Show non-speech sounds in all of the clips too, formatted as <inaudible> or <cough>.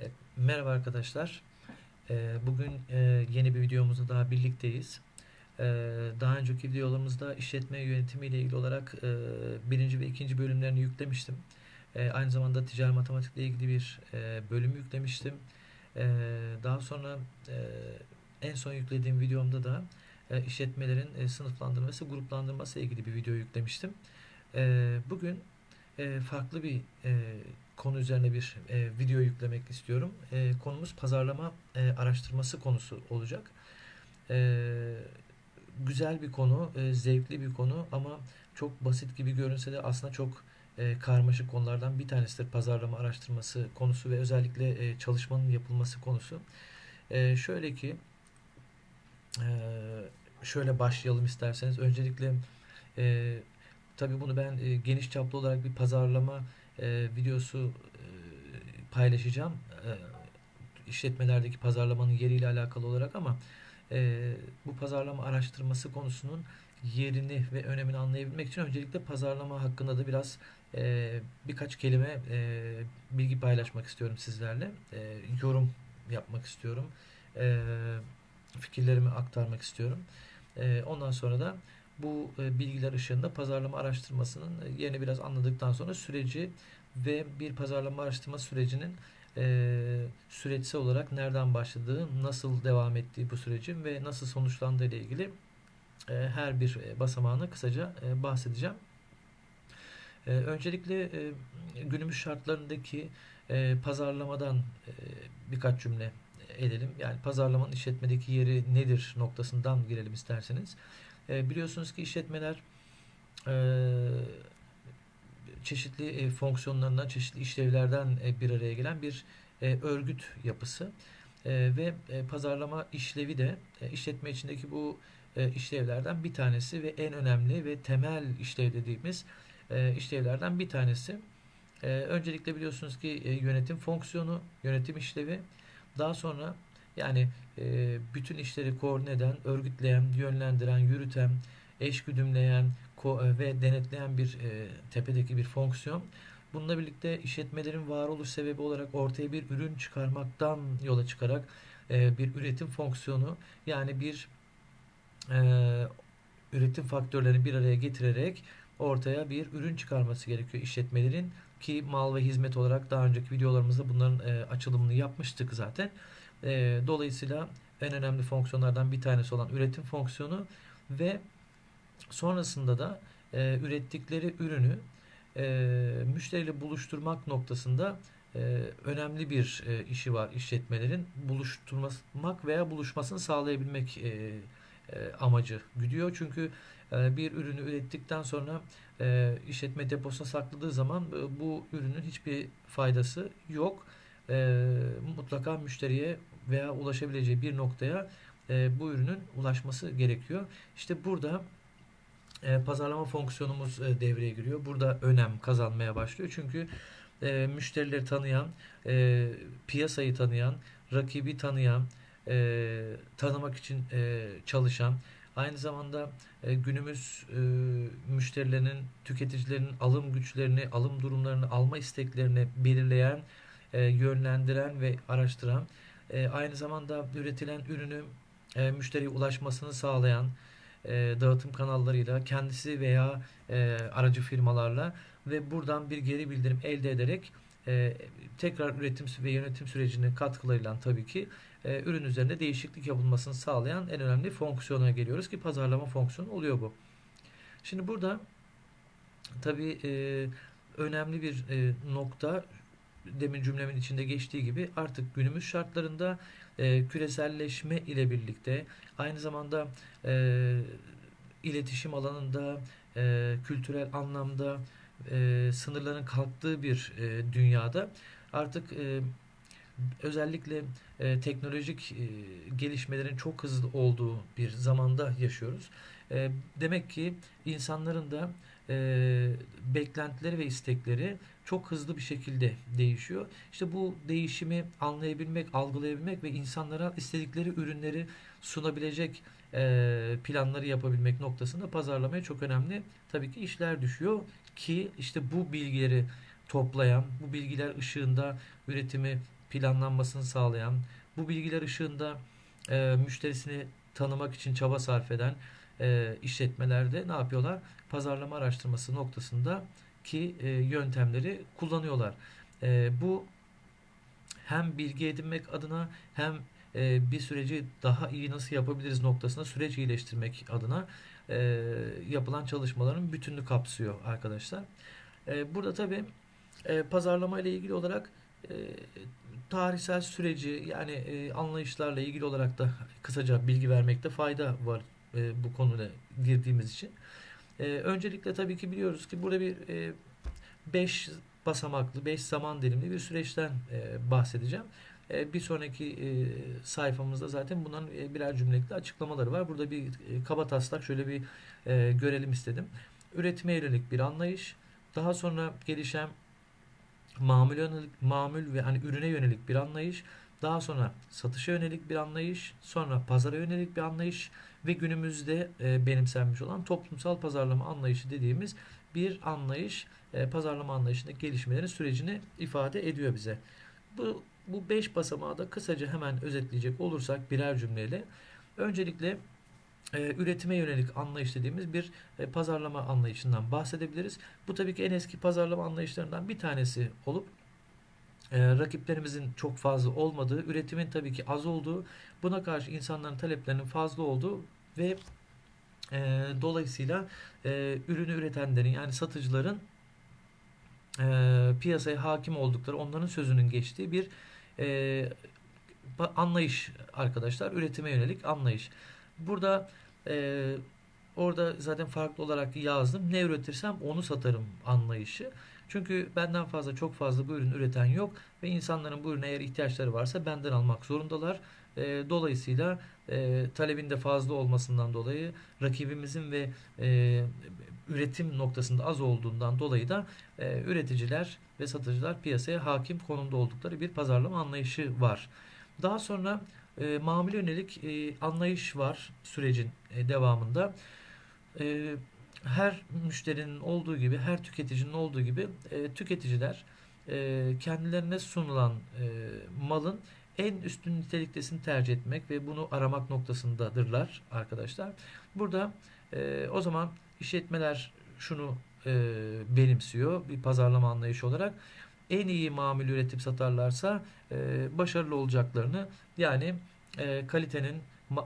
E, merhaba arkadaşlar. E, bugün e, yeni bir videomuzda daha birlikteyiz. Daha önceki videolarımızda işletme yönetimi ile ilgili olarak birinci ve ikinci bölümlerini yüklemiştim. Aynı zamanda ticari matematikle ilgili bir bölüm yüklemiştim. Daha sonra en son yüklediğim videomda da işletmelerin sınıflandırması, gruplandırması ile ilgili bir video yüklemiştim. Bugün farklı bir konu üzerine bir e, video yüklemek istiyorum. E, konumuz pazarlama e, araştırması konusu olacak. E, güzel bir konu, e, zevkli bir konu ama çok basit gibi görünse de aslında çok e, karmaşık konulardan bir tanesidir pazarlama araştırması konusu ve özellikle e, çalışmanın yapılması konusu. E, şöyle ki e, şöyle başlayalım isterseniz. Öncelikle e, tabii bunu ben e, geniş çaplı olarak bir pazarlama e, videosu e, paylaşacağım. E, işletmelerdeki pazarlamanın yeriyle alakalı olarak ama e, bu pazarlama araştırması konusunun yerini ve önemini anlayabilmek için öncelikle pazarlama hakkında da biraz e, birkaç kelime e, bilgi pazarlamak istiyorum sizlerle. E, yorum yapmak istiyorum. E, fikirlerimi aktarmak istiyorum. E, ondan sonra da bu e, bilgiler ışığında pazarlama araştırmasının e, yerini biraz anladıktan sonra süreci ve bir pazarlama araştırma sürecinin e, süreçsel olarak nereden başladığı, nasıl devam ettiği bu sürecin ve nasıl sonuçlandığı ile ilgili e, her bir basamağını kısaca bahsedeceğim. Öncelikle günümüz şartlarındaki pazarlamadan birkaç cümle edelim. Yani pazarlamanın işletmedeki yeri nedir noktasından girelim isterseniz. Biliyorsunuz ki işletmeler e, çeşitli e, fonksiyonlarından, çeşitli işlevlerden e, bir araya gelen bir e, örgüt yapısı. E, ve e, pazarlama işlevi de e, işletme içindeki bu e, işlevlerden bir tanesi ve en önemli ve temel işlev dediğimiz e, işlevlerden bir tanesi. E, öncelikle biliyorsunuz ki e, yönetim fonksiyonu, yönetim işlevi. Daha sonra yani e, bütün işleri koordine eden, örgütleyen, yönlendiren, yürüten, eş güdümleyen e, ve denetleyen bir e, tepedeki bir fonksiyon. Bununla birlikte işletmelerin varoluş sebebi olarak ortaya bir ürün çıkarmaktan yola çıkarak e, bir üretim fonksiyonu yani bir üretim faktörlerini bir araya getirerek ortaya bir ürün çıkarması gerekiyor işletmelerin ki mal ve hizmet olarak daha önceki videolarımızda bunların açılımını yapmıştık zaten. E, dolayısıyla en önemli fonksiyonlardan bir tanesi olan üretim fonksiyonu ve sonrasında da e, ürettikleri ürünü e, müşteriyle buluşturmak noktasında e, önemli bir e, işi var işletmelerin. Buluşturmak veya buluşmasını sağlayabilmek e, e, amacı güdüyor. Çünkü e, bir ürünü ürettikten sonra e, işletme deposuna sakladığı zaman e, bu ürünün hiçbir faydası yok. E, mutlaka müşteriye veya ulaşabileceği bir noktaya e, bu ürünün ulaşması gerekiyor. İşte burada e, pazarlama fonksiyonumuz e, devreye giriyor. Burada önem kazanmaya başlıyor. Çünkü e, müşterileri tanıyan, e, piyasayı tanıyan, rakibi tanıyan, e, tanımak için e, çalışan, aynı zamanda e, günümüz e, müşterilerinin, tüketicilerinin alım güçlerini, alım durumlarını, alma isteklerini belirleyen, e, yönlendiren ve araştıran, e, aynı zamanda üretilen ürünü e, müşteriye ulaşmasını sağlayan, e, dağıtım kanallarıyla kendisi veya e, aracı firmalarla ve buradan bir geri bildirim elde ederek tekrar üretim ve yönetim sürecinin katkılarıyla tabii ki ürün üzerinde değişiklik yapılmasını sağlayan en önemli fonksiyona geliyoruz ki pazarlama fonksiyonu oluyor bu. Şimdi burada tabii önemli bir nokta demin cümlemin içinde geçtiği gibi artık günümüz şartlarında e, küreselleşme ile birlikte aynı zamanda e, iletişim alanında e, kültürel anlamda e, sınırların kalktığı bir e, dünyada artık e, özellikle e, teknolojik e, gelişmelerin çok hızlı olduğu bir zamanda yaşıyoruz. E, demek ki insanların da e, beklentileri ve istekleri çok hızlı bir şekilde değişiyor. İşte bu değişimi anlayabilmek, algılayabilmek ve insanlara istedikleri ürünleri sunabilecek e, planları yapabilmek noktasında pazarlamaya çok önemli tabii ki işler düşüyor ki işte bu bilgileri toplayan, bu bilgiler ışığında üretimi planlanmasını sağlayan, bu bilgiler ışığında e, müşterisini tanımak için çaba sarf eden e, işletmelerde ne yapıyorlar? Pazarlama araştırması noktasında ki e, yöntemleri kullanıyorlar. E, bu hem bilgi edinmek adına hem e, bir süreci daha iyi nasıl yapabiliriz noktasında süreç iyileştirmek adına e, yapılan çalışmaların bütününü kapsıyor arkadaşlar. E, burada tabi e, pazarlama ile ilgili olarak e, tarihsel süreci yani e, anlayışlarla ilgili olarak da kısaca bilgi vermekte fayda var e, bu konuda girdiğimiz için. E, öncelikle tabii ki biliyoruz ki burada bir 5 e, basamaklı, 5 zaman dilimli bir süreçten e, bahsedeceğim. E, bir sonraki e, sayfamızda zaten bunların e, birer cümlelikli açıklamaları var. Burada bir e, kaba taslak şöyle bir e, görelim istedim. Üretime yönelik bir anlayış, daha sonra gelişen mamul yönelik, mamul ve hani ürüne yönelik bir anlayış, daha sonra satışa yönelik bir anlayış, sonra pazara yönelik bir anlayış ve günümüzde e, benimsenmiş olan toplumsal pazarlama anlayışı dediğimiz bir anlayış, e, pazarlama anlayışındaki gelişmelerin sürecini ifade ediyor bize. Bu bu beş basamağı da kısaca hemen özetleyecek olursak birer cümleyle öncelikle e, üretime yönelik anlayış dediğimiz bir pazarlama anlayışından bahsedebiliriz. Bu tabii ki en eski pazarlama anlayışlarından bir tanesi olup e, rakiplerimizin çok fazla olmadığı, üretimin tabii ki az olduğu, buna karşı insanların taleplerinin fazla olduğu ve e, dolayısıyla e, ürünü üretenlerin yani satıcıların e, piyasaya hakim oldukları, onların sözünün geçtiği bir e, anlayış arkadaşlar. Üretime yönelik anlayış. Burada e, orada zaten farklı olarak yazdım. Ne üretirsem onu satarım anlayışı. Çünkü benden fazla çok fazla bu ürün üreten yok ve insanların bu ürüne eğer ihtiyaçları varsa benden almak zorundalar. E, dolayısıyla e, talebin de fazla olmasından dolayı rakibimizin ve e, üretim noktasında az olduğundan dolayı da e, üreticiler ve satıcılar piyasaya hakim konumda oldukları bir pazarlama anlayışı var. Daha sonra e, mamule yönelik e, anlayış var sürecin e, devamında. E, her müşterinin olduğu gibi, her tüketicinin olduğu gibi e, tüketiciler e, kendilerine sunulan e, malın en üstün niteliktesini tercih etmek ve bunu aramak noktasındadırlar arkadaşlar. Burada e, o zaman işletmeler şunu e, benimsiyor bir pazarlama anlayışı olarak. En iyi mamul üretip satarlarsa e, başarılı olacaklarını yani e, kalitenin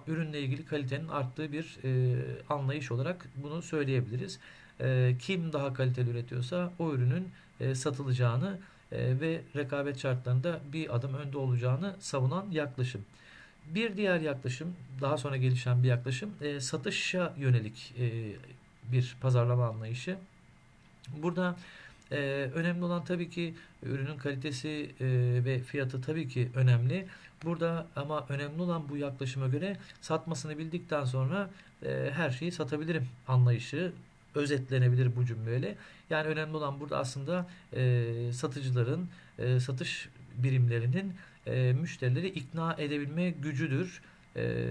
ürünle ilgili kalitenin arttığı bir e, anlayış olarak bunu söyleyebiliriz. E, kim daha kaliteli üretiyorsa o ürünün e, satılacağını e, ve rekabet şartlarında bir adım önde olacağını savunan yaklaşım. Bir diğer yaklaşım, daha sonra gelişen bir yaklaşım, e, satışa yönelik e, bir pazarlama anlayışı. Burada e, önemli olan tabii ki ürünün kalitesi e, ve fiyatı tabii ki önemli. Burada ama önemli olan bu yaklaşıma göre satmasını bildikten sonra e, her şeyi satabilirim anlayışı özetlenebilir bu cümleyle. Yani önemli olan burada aslında e, satıcıların, e, satış birimlerinin e, müşterileri ikna edebilme gücüdür. E,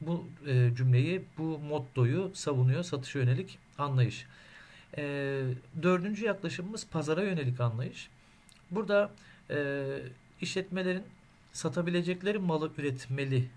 bu e, cümleyi, bu mottoyu savunuyor satışa yönelik anlayış. E, dördüncü yaklaşımımız pazara yönelik anlayış. Burada e, işletmelerin satabilecekleri malı üretmelidir.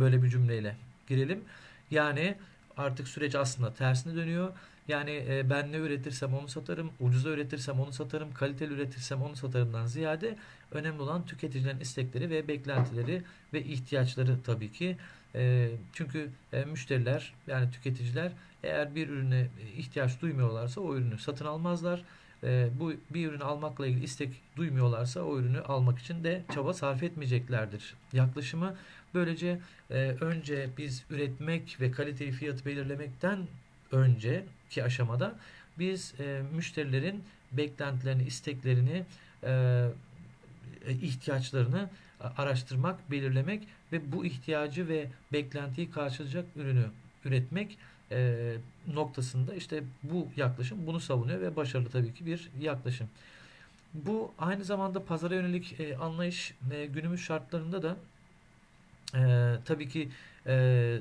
Böyle bir cümleyle girelim. Yani artık süreç aslında tersine dönüyor. Yani e, ben ne üretirsem onu satarım, ucuza üretirsem onu satarım, kaliteli üretirsem onu satarımdan ziyade önemli olan tüketicilerin istekleri ve beklentileri ve ihtiyaçları tabii ki. E, çünkü e, müşteriler yani tüketiciler eğer bir ürüne ihtiyaç duymuyorlarsa o ürünü satın almazlar. E, bu bir ürünü almakla ilgili istek duymuyorlarsa o ürünü almak için de çaba sarf etmeyeceklerdir. Yaklaşımı böylece e, önce biz üretmek ve kaliteyi fiyatı belirlemekten önceki aşamada biz e, müşterilerin beklentilerini, isteklerini, e, ihtiyaçlarını araştırmak, belirlemek ve bu ihtiyacı ve beklentiyi karşılayacak ürünü üretmek e, noktasında işte bu yaklaşım bunu savunuyor ve başarılı tabii ki bir yaklaşım. Bu aynı zamanda pazara yönelik e, anlayış e, günümüz şartlarında da e, tabii ki e,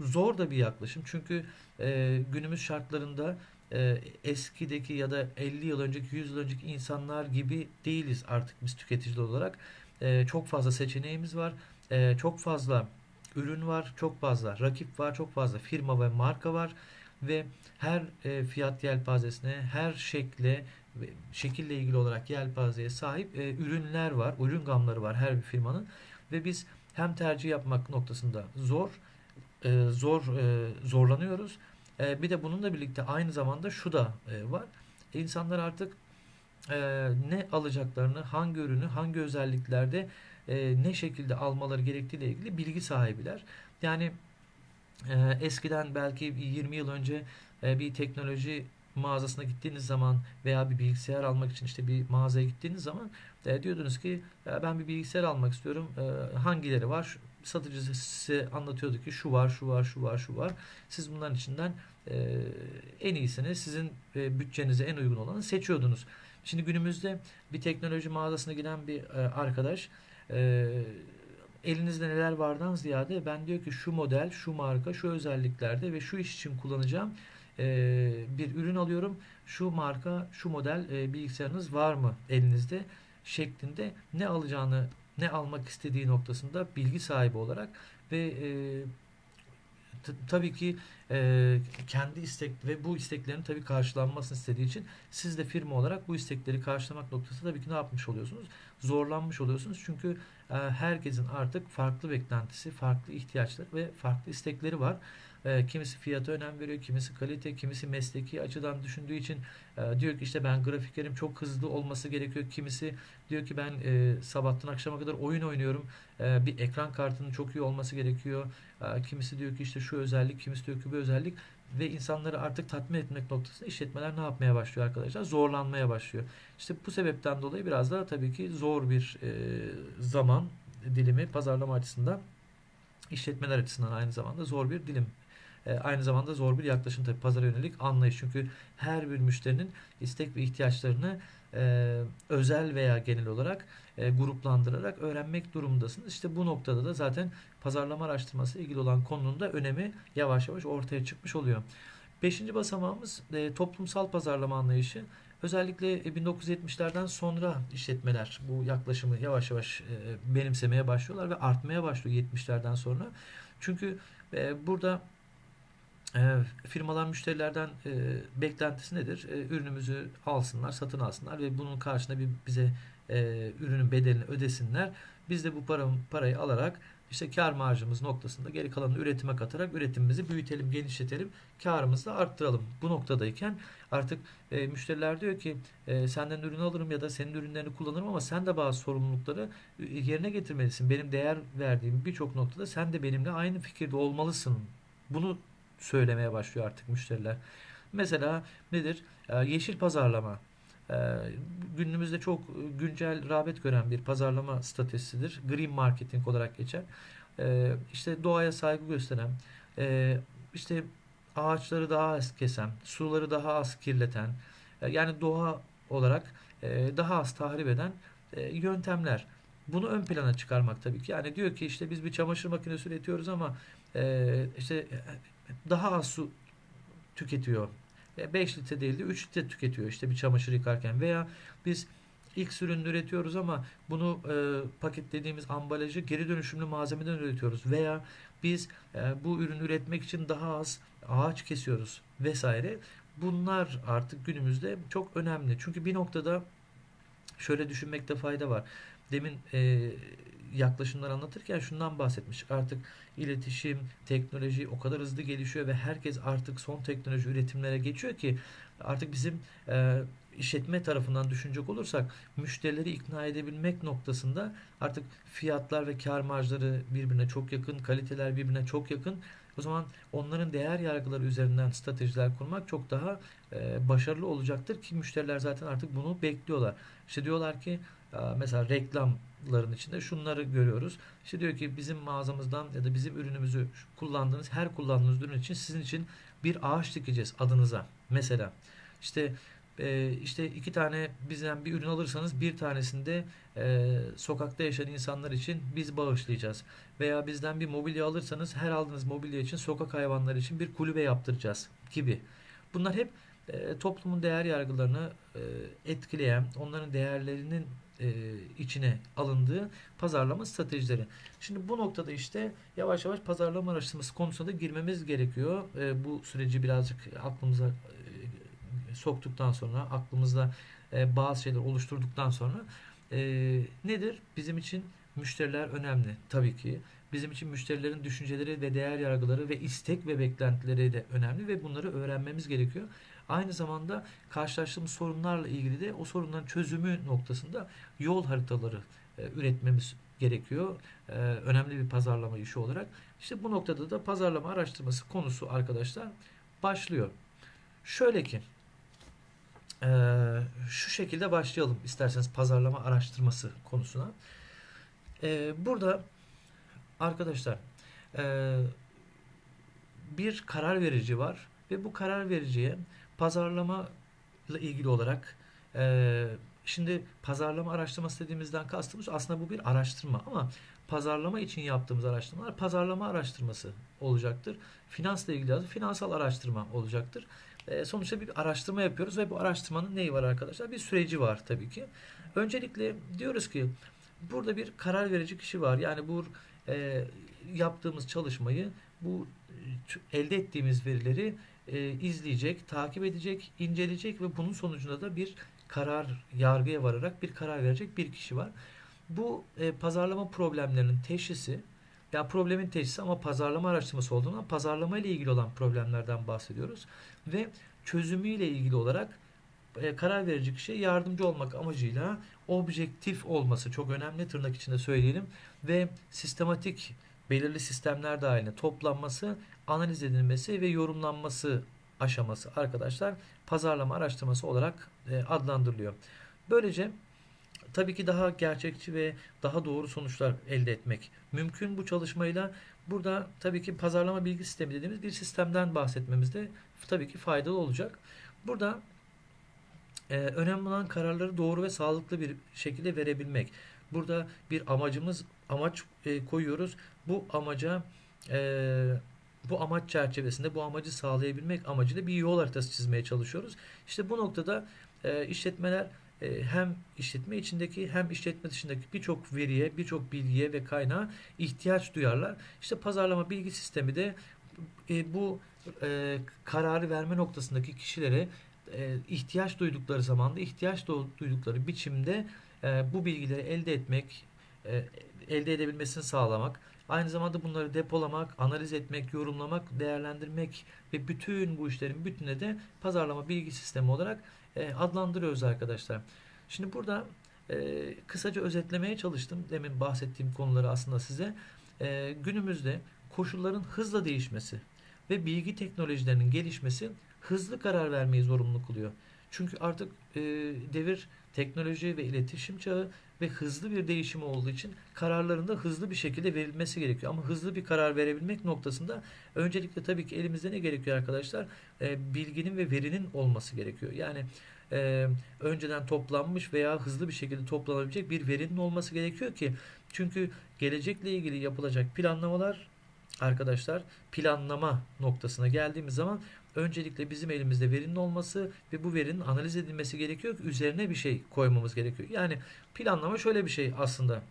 zor da bir yaklaşım. Çünkü e, günümüz şartlarında e, eskideki ya da 50 yıl önceki 100 yıl önceki insanlar gibi değiliz artık biz tüketiciler olarak. E, çok fazla seçeneğimiz var. E, çok fazla ürün var, çok fazla rakip var, çok fazla firma ve marka var ve her e, fiyat yelpazesine, her şekle şekille ilgili olarak yelpazeye sahip e, ürünler var, ürün gamları var her bir firmanın ve biz hem tercih yapmak noktasında zor, e, zor e, zorlanıyoruz. E, bir de bununla birlikte aynı zamanda şu da e, var. İnsanlar artık e, ne alacaklarını, hangi ürünü, hangi özelliklerde e, ne şekilde almaları gerektiğiyle ilgili bilgi sahibiler. Yani e, eskiden belki 20 yıl önce e, bir teknoloji mağazasına gittiğiniz zaman veya bir bilgisayar almak için işte bir mağazaya gittiğiniz zaman e, diyordunuz ki e, ben bir bilgisayar almak istiyorum. E, hangileri var? Satıcı size anlatıyordu ki şu var, şu var, şu var, şu var. Siz bunların içinden e, en iyisini sizin e, bütçenize en uygun olanı seçiyordunuz. Şimdi günümüzde bir teknoloji mağazasına giden bir e, arkadaş e, elinizde neler vardan ziyade ben diyor ki şu model, şu marka, şu özelliklerde ve şu iş için kullanacağım e, bir ürün alıyorum. Şu marka, şu model e, bilgisayarınız var mı elinizde şeklinde ne alacağını, ne almak istediği noktasında bilgi sahibi olarak ve e, tabii ki e, kendi istek ve bu isteklerin tabii karşılanmasını istediği için siz de firma olarak bu istekleri karşılamak noktasında tabii ki ne yapmış oluyorsunuz? Zorlanmış oluyorsunuz. Çünkü e, herkesin artık farklı beklentisi, farklı ihtiyaçları ve farklı istekleri var. E, kimisi fiyata önem veriyor, kimisi kalite, kimisi mesleki açıdan düşündüğü için e, diyor ki işte ben grafiklerim çok hızlı olması gerekiyor. Kimisi diyor ki ben e, sabahtan akşama kadar oyun oynuyorum. E, bir ekran kartının çok iyi olması gerekiyor. E, kimisi diyor ki işte şu özellik, kimisi diyor ki bu özellik ve insanları artık tatmin etmek noktasında işletmeler ne yapmaya başlıyor arkadaşlar? Zorlanmaya başlıyor. İşte bu sebepten dolayı biraz da tabii ki zor bir e, zaman dilimi pazarlama açısından işletmeler açısından aynı zamanda zor bir dilim e, aynı zamanda zor bir yaklaşım tabii pazara yönelik anlayış. Çünkü her bir müşterinin istek ve ihtiyaçlarını e, özel veya genel olarak e, gruplandırarak öğrenmek durumundasınız. İşte bu noktada da zaten pazarlama araştırması ilgili olan konunun da önemi yavaş yavaş ortaya çıkmış oluyor. Beşinci basamağımız e, toplumsal pazarlama anlayışı. Özellikle 1970'lerden sonra işletmeler bu yaklaşımı yavaş yavaş e, benimsemeye başlıyorlar ve artmaya başlıyor 70'lerden sonra. Çünkü e, burada e, firmalar müşterilerden e, beklentisi nedir? E, ürünümüzü alsınlar, satın alsınlar ve bunun karşına bir bize e, ürünün bedelini ödesinler. Biz de bu para, parayı alarak işte kar marjımız noktasında geri kalanı üretime katarak üretimimizi büyütelim, genişletelim, karımızı da arttıralım. Bu noktadayken artık e, müşteriler diyor ki e, senden ürün alırım ya da senin ürünlerini kullanırım ama sen de bazı sorumlulukları e, yerine getirmelisin. Benim değer verdiğim birçok noktada sen de benimle aynı fikirde olmalısın. Bunu söylemeye başlıyor artık müşteriler. Mesela nedir? Ee, yeşil pazarlama. Ee, günümüzde çok güncel rağbet gören bir pazarlama stratejisidir. Green marketing olarak geçer. Ee, işte doğaya saygı gösteren, e, işte ağaçları daha az kesen, suları daha az kirleten, e, yani doğa olarak e, daha az tahrip eden yöntemler. Bunu ön plana çıkarmak tabii ki. Yani diyor ki işte biz bir çamaşır makinesi üretiyoruz ama işte daha az su tüketiyor. 5 litre değil de 3 litre tüketiyor işte bir çamaşır yıkarken veya biz X ürünü üretiyoruz ama bunu e, paketlediğimiz ambalajı geri dönüşümlü malzemeden üretiyoruz veya biz e, bu ürünü üretmek için daha az ağaç kesiyoruz vesaire. Bunlar artık günümüzde çok önemli. Çünkü bir noktada şöyle düşünmekte fayda var. Demin e, yaklaşımlar anlatırken şundan bahsetmiş. Artık iletişim, teknoloji o kadar hızlı gelişiyor ve herkes artık son teknoloji üretimlere geçiyor ki artık bizim e, işletme tarafından düşünecek olursak müşterileri ikna edebilmek noktasında artık fiyatlar ve kar marjları birbirine çok yakın, kaliteler birbirine çok yakın. O zaman onların değer yargıları üzerinden stratejiler kurmak çok daha e, başarılı olacaktır ki müşteriler zaten artık bunu bekliyorlar. İşte diyorlar ki mesela reklamların içinde şunları görüyoruz. İşte diyor ki bizim mağazamızdan ya da bizim ürünümüzü kullandığınız her kullandığınız ürün için sizin için bir ağaç dikeceğiz adınıza. Mesela işte e, işte iki tane bizden bir ürün alırsanız bir tanesinde e, sokakta yaşayan insanlar için biz bağışlayacağız. Veya bizden bir mobilya alırsanız her aldığınız mobilya için sokak hayvanları için bir kulübe yaptıracağız gibi. Bunlar hep e, toplumun değer yargılarını e, etkileyen, onların değerlerinin e, içine alındığı pazarlama stratejileri. Şimdi bu noktada işte yavaş yavaş pazarlama araştırması konusuna da girmemiz gerekiyor. E, bu süreci birazcık aklımıza e, soktuktan sonra, aklımızda e, bazı şeyler oluşturduktan sonra nedir? Bizim için müşteriler önemli tabii ki. Bizim için müşterilerin düşünceleri ve değer yargıları ve istek ve beklentileri de önemli ve bunları öğrenmemiz gerekiyor. Aynı zamanda karşılaştığımız sorunlarla ilgili de o sorunların çözümü noktasında yol haritaları e, üretmemiz gerekiyor. E, önemli bir pazarlama işi olarak. İşte bu noktada da pazarlama araştırması konusu arkadaşlar başlıyor. Şöyle ki e, şu şekilde başlayalım isterseniz pazarlama araştırması konusuna. E, burada arkadaşlar e, bir karar verici var ve bu karar vericiye pazarlama ile ilgili olarak e, şimdi pazarlama araştırması dediğimizden kastımız aslında bu bir araştırma ama pazarlama için yaptığımız araştırmalar pazarlama araştırması olacaktır. Finansla ilgili finansal araştırma olacaktır. E, sonuçta bir araştırma yapıyoruz ve bu araştırmanın neyi var arkadaşlar? Bir süreci var tabii ki. Öncelikle diyoruz ki burada bir karar verici kişi var. Yani bu e, yaptığımız çalışmayı bu e, elde ettiğimiz verileri e, izleyecek, takip edecek, inceleyecek ve bunun sonucunda da bir karar, yargıya vararak bir karar verecek bir kişi var. Bu e, pazarlama problemlerinin teşhisi, ya problemin teşhisi ama pazarlama araştırması olduğundan pazarlama ile ilgili olan problemlerden bahsediyoruz. Ve çözümüyle ilgili olarak e, karar verici kişiye yardımcı olmak amacıyla objektif olması çok önemli tırnak içinde söyleyelim ve sistematik belirli sistemler dahilinde toplanması, analiz edilmesi ve yorumlanması aşaması arkadaşlar pazarlama araştırması olarak e, adlandırılıyor. Böylece tabii ki daha gerçekçi ve daha doğru sonuçlar elde etmek mümkün bu çalışmayla. Burada tabii ki pazarlama bilgi sistemi dediğimiz bir sistemden bahsetmemizde tabii ki faydalı olacak. Burada e, önemli olan kararları doğru ve sağlıklı bir şekilde verebilmek. Burada bir amacımız amaç e, koyuyoruz. Bu amaca e, bu amaç çerçevesinde bu amacı sağlayabilmek amacıyla bir yol haritası çizmeye çalışıyoruz. İşte bu noktada e, işletmeler e, hem işletme içindeki hem işletme dışındaki birçok veriye, birçok bilgiye ve kaynağa ihtiyaç duyarlar. İşte pazarlama bilgi sistemi de e, bu e, kararı verme noktasındaki kişilere e, ihtiyaç duydukları zamanda ihtiyaç duydukları biçimde e, bu bilgileri elde etmek, e, elde edebilmesini sağlamak, aynı zamanda bunları depolamak, analiz etmek, yorumlamak, değerlendirmek ve bütün bu işlerin bütününe de pazarlama bilgi sistemi olarak e, adlandırıyoruz arkadaşlar. Şimdi burada e, kısaca özetlemeye çalıştım. Demin bahsettiğim konuları aslında size. E, günümüzde koşulların hızla değişmesi ve bilgi teknolojilerinin gelişmesi hızlı karar vermeyi zorunlu kılıyor. Çünkü artık e, devir teknoloji ve iletişim çağı ve hızlı bir değişim olduğu için kararlarında hızlı bir şekilde verilmesi gerekiyor. Ama hızlı bir karar verebilmek noktasında öncelikle tabii ki elimizde ne gerekiyor arkadaşlar? E, bilginin ve verinin olması gerekiyor. Yani e, önceden toplanmış veya hızlı bir şekilde toplanabilecek bir verinin olması gerekiyor ki çünkü gelecekle ilgili yapılacak planlamalar arkadaşlar planlama noktasına geldiğimiz zaman öncelikle bizim elimizde verinin olması ve bu verinin analiz edilmesi gerekiyor ki üzerine bir şey koymamız gerekiyor. Yani planlama şöyle bir şey aslında.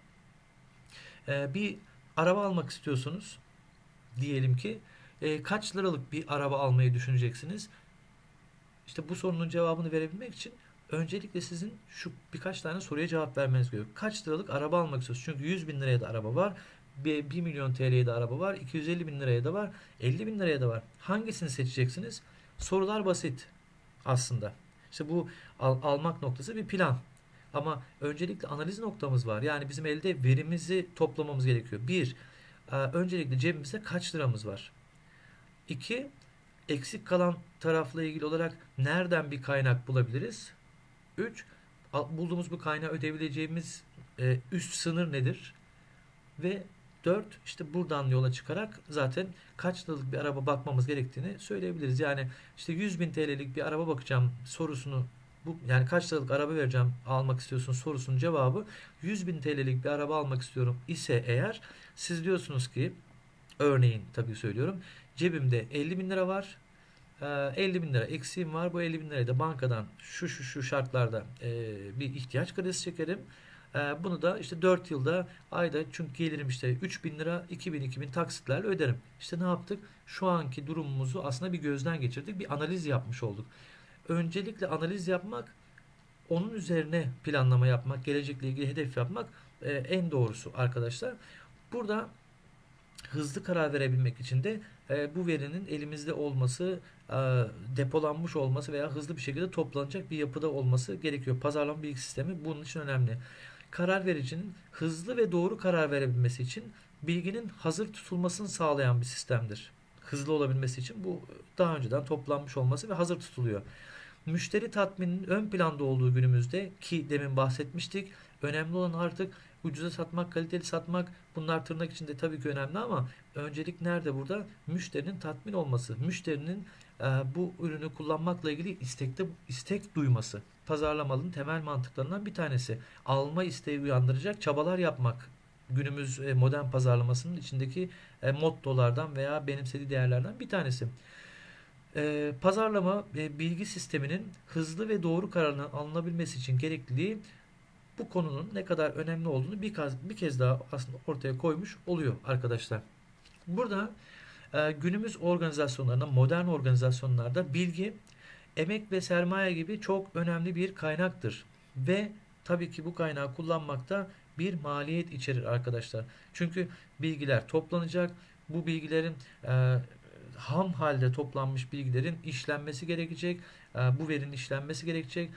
Ee, bir araba almak istiyorsunuz. Diyelim ki e, kaç liralık bir araba almayı düşüneceksiniz? İşte bu sorunun cevabını verebilmek için öncelikle sizin şu birkaç tane soruya cevap vermeniz gerekiyor. Kaç liralık araba almak istiyorsunuz? Çünkü 100 bin liraya da araba var. 1 milyon TL'ye de araba var. 250 bin liraya da var. 50 bin liraya da var. Hangisini seçeceksiniz? Sorular basit aslında. İşte bu al, almak noktası bir plan. Ama öncelikle analiz noktamız var. Yani bizim elde verimizi toplamamız gerekiyor. Bir, e, öncelikle cebimizde kaç liramız var? İki, eksik kalan tarafla ilgili olarak nereden bir kaynak bulabiliriz? Üç, bulduğumuz bu kaynağı ödeyebileceğimiz e, üst sınır nedir? Ve 4 işte buradan yola çıkarak zaten kaç liralık bir araba bakmamız gerektiğini söyleyebiliriz. Yani işte 100 bin TL'lik bir araba bakacağım sorusunu bu yani kaç liralık araba vereceğim almak istiyorsun sorusunun cevabı 100 bin TL'lik bir araba almak istiyorum ise eğer siz diyorsunuz ki örneğin tabii söylüyorum cebimde 50 bin lira var 50 bin lira eksiğim var. Bu 50 bin lirayı da bankadan şu şu şu şartlarda bir ihtiyaç kredisi çekerim. E, bunu da işte 4 yılda ayda çünkü gelirim işte 3 bin lira 2 bin 2 bin taksitlerle öderim. İşte ne yaptık? Şu anki durumumuzu aslında bir gözden geçirdik. Bir analiz yapmış olduk. Öncelikle analiz yapmak onun üzerine planlama yapmak, gelecekle ilgili hedef yapmak e, en doğrusu arkadaşlar. Burada hızlı karar verebilmek için de e, bu verinin elimizde olması, e, depolanmış olması veya hızlı bir şekilde toplanacak bir yapıda olması gerekiyor. Pazarlama bilgi sistemi bunun için önemli. Karar vericinin hızlı ve doğru karar verebilmesi için bilginin hazır tutulmasını sağlayan bir sistemdir. Hızlı olabilmesi için bu daha önceden toplanmış olması ve hazır tutuluyor. Müşteri tatmininin ön planda olduğu günümüzde ki demin bahsetmiştik. Önemli olan artık ucuza satmak, kaliteli satmak bunlar tırnak içinde tabii ki önemli ama öncelik nerede burada? Müşterinin tatmin olması, müşterinin bu ürünü kullanmakla ilgili istekte istek duyması. Pazarlamanın temel mantıklarından bir tanesi. Alma isteği uyandıracak çabalar yapmak. Günümüz e, modern pazarlamasının içindeki e, mottolardan veya benimsediği değerlerden bir tanesi. E, pazarlama e, bilgi sisteminin hızlı ve doğru kararının alınabilmesi için gerekliliği bu konunun ne kadar önemli olduğunu bir kez, bir kez daha aslında ortaya koymuş oluyor arkadaşlar. Burada e, günümüz organizasyonlarında, modern organizasyonlarda bilgi, emek ve sermaye gibi çok önemli bir kaynaktır. Ve tabii ki bu kaynağı kullanmakta bir maliyet içerir arkadaşlar. Çünkü bilgiler toplanacak. Bu bilgilerin e, ham halde toplanmış bilgilerin işlenmesi gerekecek. E, bu verinin işlenmesi gerekecek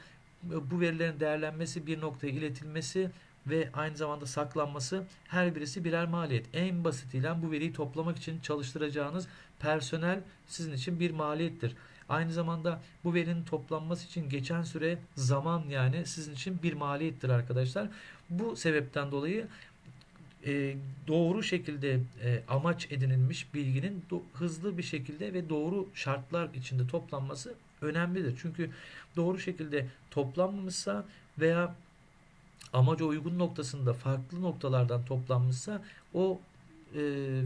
bu verilerin değerlenmesi, bir noktaya iletilmesi ve aynı zamanda saklanması her birisi birer maliyet. En basitiyle bu veriyi toplamak için çalıştıracağınız personel sizin için bir maliyettir. Aynı zamanda bu verinin toplanması için geçen süre zaman yani sizin için bir maliyettir arkadaşlar. Bu sebepten dolayı e, doğru şekilde e, amaç edinilmiş bilginin do, hızlı bir şekilde ve doğru şartlar içinde toplanması önemlidir. Çünkü doğru şekilde toplanmamışsa veya amaca uygun noktasında farklı noktalardan toplanmışsa o e,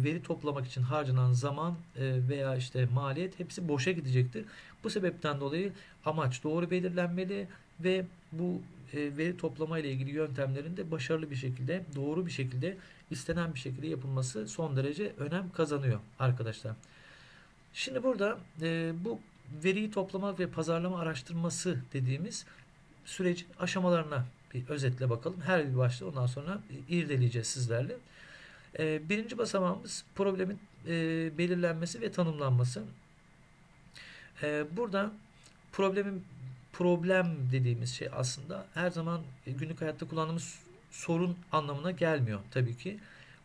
veri toplamak için harcanan zaman e, veya işte maliyet hepsi boşa gidecektir. Bu sebepten dolayı amaç doğru belirlenmeli ve bu e, veri toplama ile ilgili yöntemlerin de başarılı bir şekilde, doğru bir şekilde, istenen bir şekilde yapılması son derece önem kazanıyor arkadaşlar. Şimdi burada e, bu veriyi toplama ve pazarlama araştırması dediğimiz sürecin aşamalarına bir özetle bakalım. Her bir başta ondan sonra irdeleyeceğiz sizlerle. E, birinci basamağımız problemin e, belirlenmesi ve tanımlanması. E, burada problemin problem dediğimiz şey aslında her zaman günlük hayatta kullandığımız sorun anlamına gelmiyor tabii ki.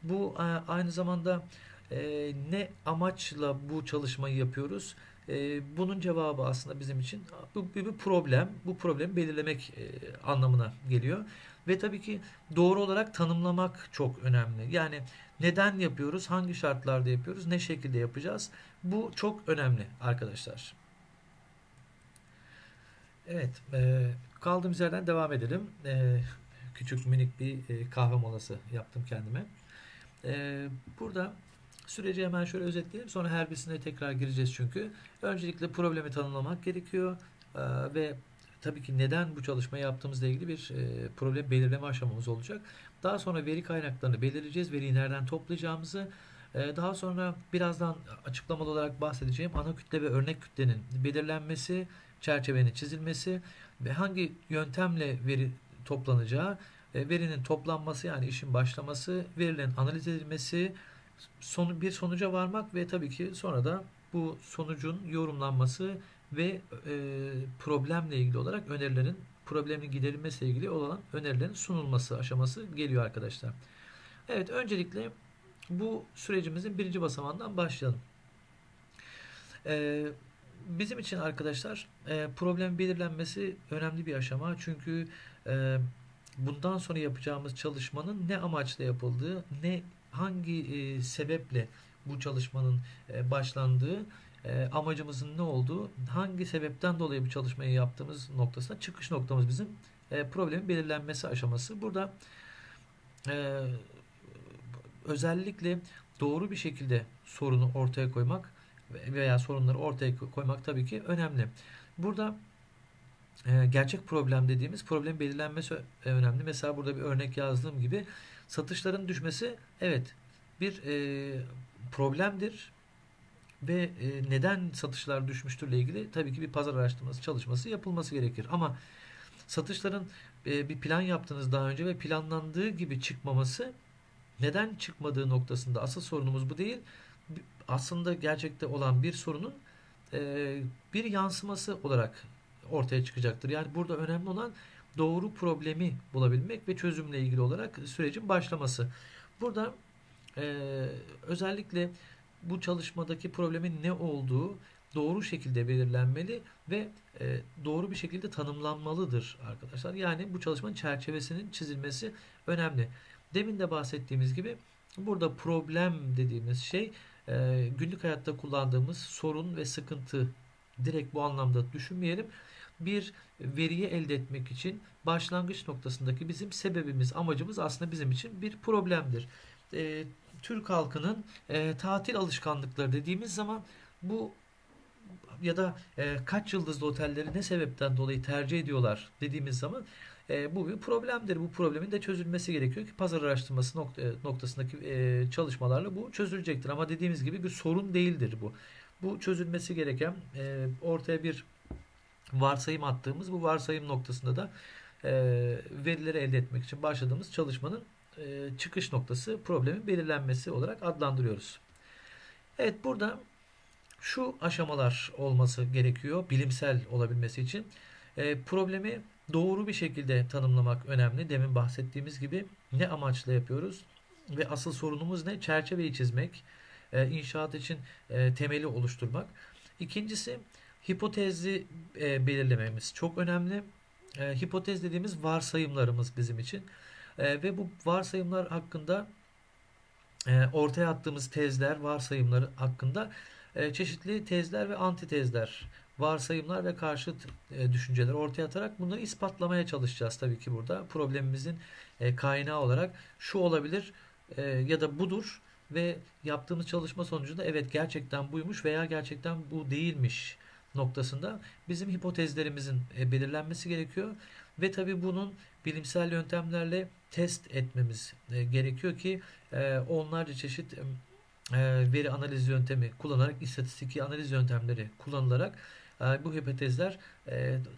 Bu aynı zamanda ne amaçla bu çalışmayı yapıyoruz? E, bunun cevabı aslında bizim için bu bir, problem. Bu problemi belirlemek e, anlamına geliyor. Ve tabii ki doğru olarak tanımlamak çok önemli. Yani neden yapıyoruz, hangi şartlarda yapıyoruz, ne şekilde yapacağız? Bu çok önemli arkadaşlar. Evet, e, kaldığımız yerden devam edelim. E, küçük minik bir kahve molası yaptım kendime. Burada Süreci hemen şöyle özetleyelim. Sonra her birisine tekrar gireceğiz çünkü. Öncelikle problemi tanımlamak gerekiyor. Ee, ve tabii ki neden bu çalışmayı yaptığımızla ilgili bir e, problem belirleme aşamamız olacak. Daha sonra veri kaynaklarını belirleyeceğiz. Veriyi nereden toplayacağımızı. E, daha sonra birazdan açıklamalı olarak bahsedeceğim ana kütle ve örnek kütlenin belirlenmesi, çerçevenin çizilmesi ve hangi yöntemle veri toplanacağı, e, verinin toplanması yani işin başlaması, verilerin analiz edilmesi, sonu, bir sonuca varmak ve tabii ki sonra da bu sonucun yorumlanması ve e, problemle ilgili olarak önerilerin problemin giderilmesiyle ilgili olan önerilerin sunulması aşaması geliyor arkadaşlar. Evet öncelikle bu sürecimizin birinci basamağından başlayalım. Ee, bizim için arkadaşlar e, problem belirlenmesi önemli bir aşama. Çünkü e, bundan sonra yapacağımız çalışmanın ne amaçla yapıldığı, ne hangi e, sebeple bu çalışmanın e, başlandığı, e, amacımızın ne olduğu, hangi sebepten dolayı bu çalışmayı yaptığımız noktasında çıkış noktamız bizim e, problemin belirlenmesi aşaması. Burada e, özellikle doğru bir şekilde sorunu ortaya koymak veya sorunları ortaya koymak tabii ki önemli. Burada e, gerçek problem dediğimiz problem belirlenmesi önemli. Mesela burada bir örnek yazdığım gibi satışların düşmesi evet bir e, problemdir ve e, neden satışlar düşmüştürle ilgili tabii ki bir pazar araştırması çalışması yapılması gerekir. Ama satışların e, bir plan yaptınız daha önce ve planlandığı gibi çıkmaması neden çıkmadığı noktasında asıl sorunumuz bu değil. Aslında gerçekte olan bir sorunun e, bir yansıması olarak ortaya çıkacaktır. Yani burada önemli olan doğru problemi bulabilmek ve çözümle ilgili olarak sürecin başlaması. Burada e, özellikle bu çalışmadaki problemin ne olduğu doğru şekilde belirlenmeli ve e, doğru bir şekilde tanımlanmalıdır arkadaşlar. Yani bu çalışmanın çerçevesinin çizilmesi önemli. Demin de bahsettiğimiz gibi burada problem dediğimiz şey e, günlük hayatta kullandığımız sorun ve sıkıntı direkt bu anlamda düşünmeyelim. Bir veriyi elde etmek için başlangıç noktasındaki bizim sebebimiz, amacımız aslında bizim için bir problemdir. E, Türk halkının e, tatil alışkanlıkları dediğimiz zaman bu ya da e, kaç yıldızlı otelleri ne sebepten dolayı tercih ediyorlar dediğimiz zaman e, bu bir problemdir. Bu problemin de çözülmesi gerekiyor ki pazar araştırması nokta, e, noktasındaki e, çalışmalarla bu çözülecektir. Ama dediğimiz gibi bir sorun değildir bu. Bu çözülmesi gereken e, ortaya bir varsayım attığımız bu varsayım noktasında da e, verileri elde etmek için başladığımız çalışmanın e, çıkış noktası problemin belirlenmesi olarak adlandırıyoruz. Evet burada şu aşamalar olması gerekiyor bilimsel olabilmesi için. E, problemi doğru bir şekilde tanımlamak önemli. Demin bahsettiğimiz gibi ne amaçla yapıyoruz ve asıl sorunumuz ne? Çerçeveyi çizmek, e, inşaat için e, temeli oluşturmak. İkincisi hipotezi e, belirlememiz çok önemli. E, hipotez dediğimiz varsayımlarımız bizim için. E, ve bu varsayımlar hakkında e, ortaya attığımız tezler, varsayımları hakkında e, çeşitli tezler ve antitezler, varsayımlar ve karşıt e, düşünceler ortaya atarak bunları ispatlamaya çalışacağız tabii ki burada. Problemimizin e, kaynağı olarak şu olabilir e, ya da budur ve yaptığımız çalışma sonucunda evet gerçekten buymuş veya gerçekten bu değilmiş noktasında bizim hipotezlerimizin e, belirlenmesi gerekiyor ve tabii bunun bilimsel yöntemlerle test etmemiz e, gerekiyor ki e, onlarca çeşit veri analiz yöntemi kullanarak istatistiki analiz yöntemleri kullanılarak bu hipotezler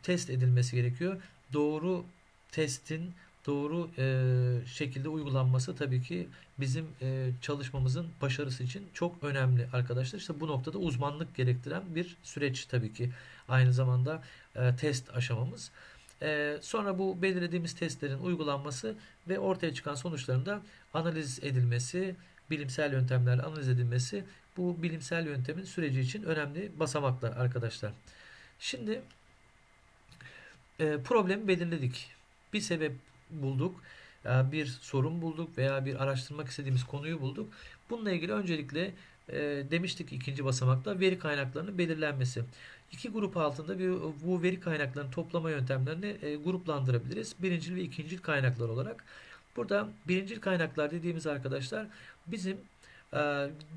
test edilmesi gerekiyor. Doğru testin doğru e, şekilde uygulanması tabii ki bizim e, çalışmamızın başarısı için çok önemli arkadaşlar. İşte bu noktada uzmanlık gerektiren bir süreç tabii ki aynı zamanda e, test aşamamız. E, sonra bu belirlediğimiz testlerin uygulanması ve ortaya çıkan sonuçların da analiz edilmesi, bilimsel yöntemlerle analiz edilmesi bu bilimsel yöntemin süreci için önemli basamaklar arkadaşlar. Şimdi e, problemi belirledik. Bir sebep bulduk, e, bir sorun bulduk veya bir araştırmak istediğimiz konuyu bulduk. Bununla ilgili öncelikle e, demiştik ikinci basamakta veri kaynaklarının belirlenmesi. İki grup altında bir, bu veri kaynaklarının toplama yöntemlerini e, gruplandırabiliriz. Birincil ve ikincil kaynaklar olarak. Burada birincil kaynaklar dediğimiz arkadaşlar bizim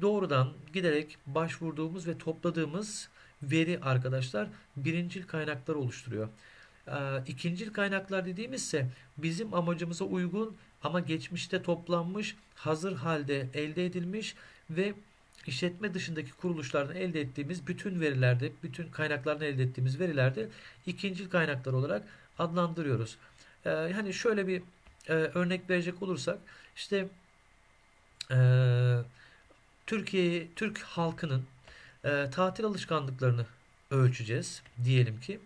doğrudan giderek başvurduğumuz ve topladığımız veri arkadaşlar birincil kaynaklar oluşturuyor. E, ikincil kaynaklar dediğimizse bizim amacımıza uygun ama geçmişte toplanmış, hazır halde elde edilmiş ve işletme dışındaki kuruluşlardan elde ettiğimiz bütün verilerde, bütün kaynaklardan elde ettiğimiz verilerde ikincil kaynaklar olarak adlandırıyoruz. Ee, hani şöyle bir e, örnek verecek olursak işte e, Türkiye Türk halkının e, tatil alışkanlıklarını ölçeceğiz diyelim ki.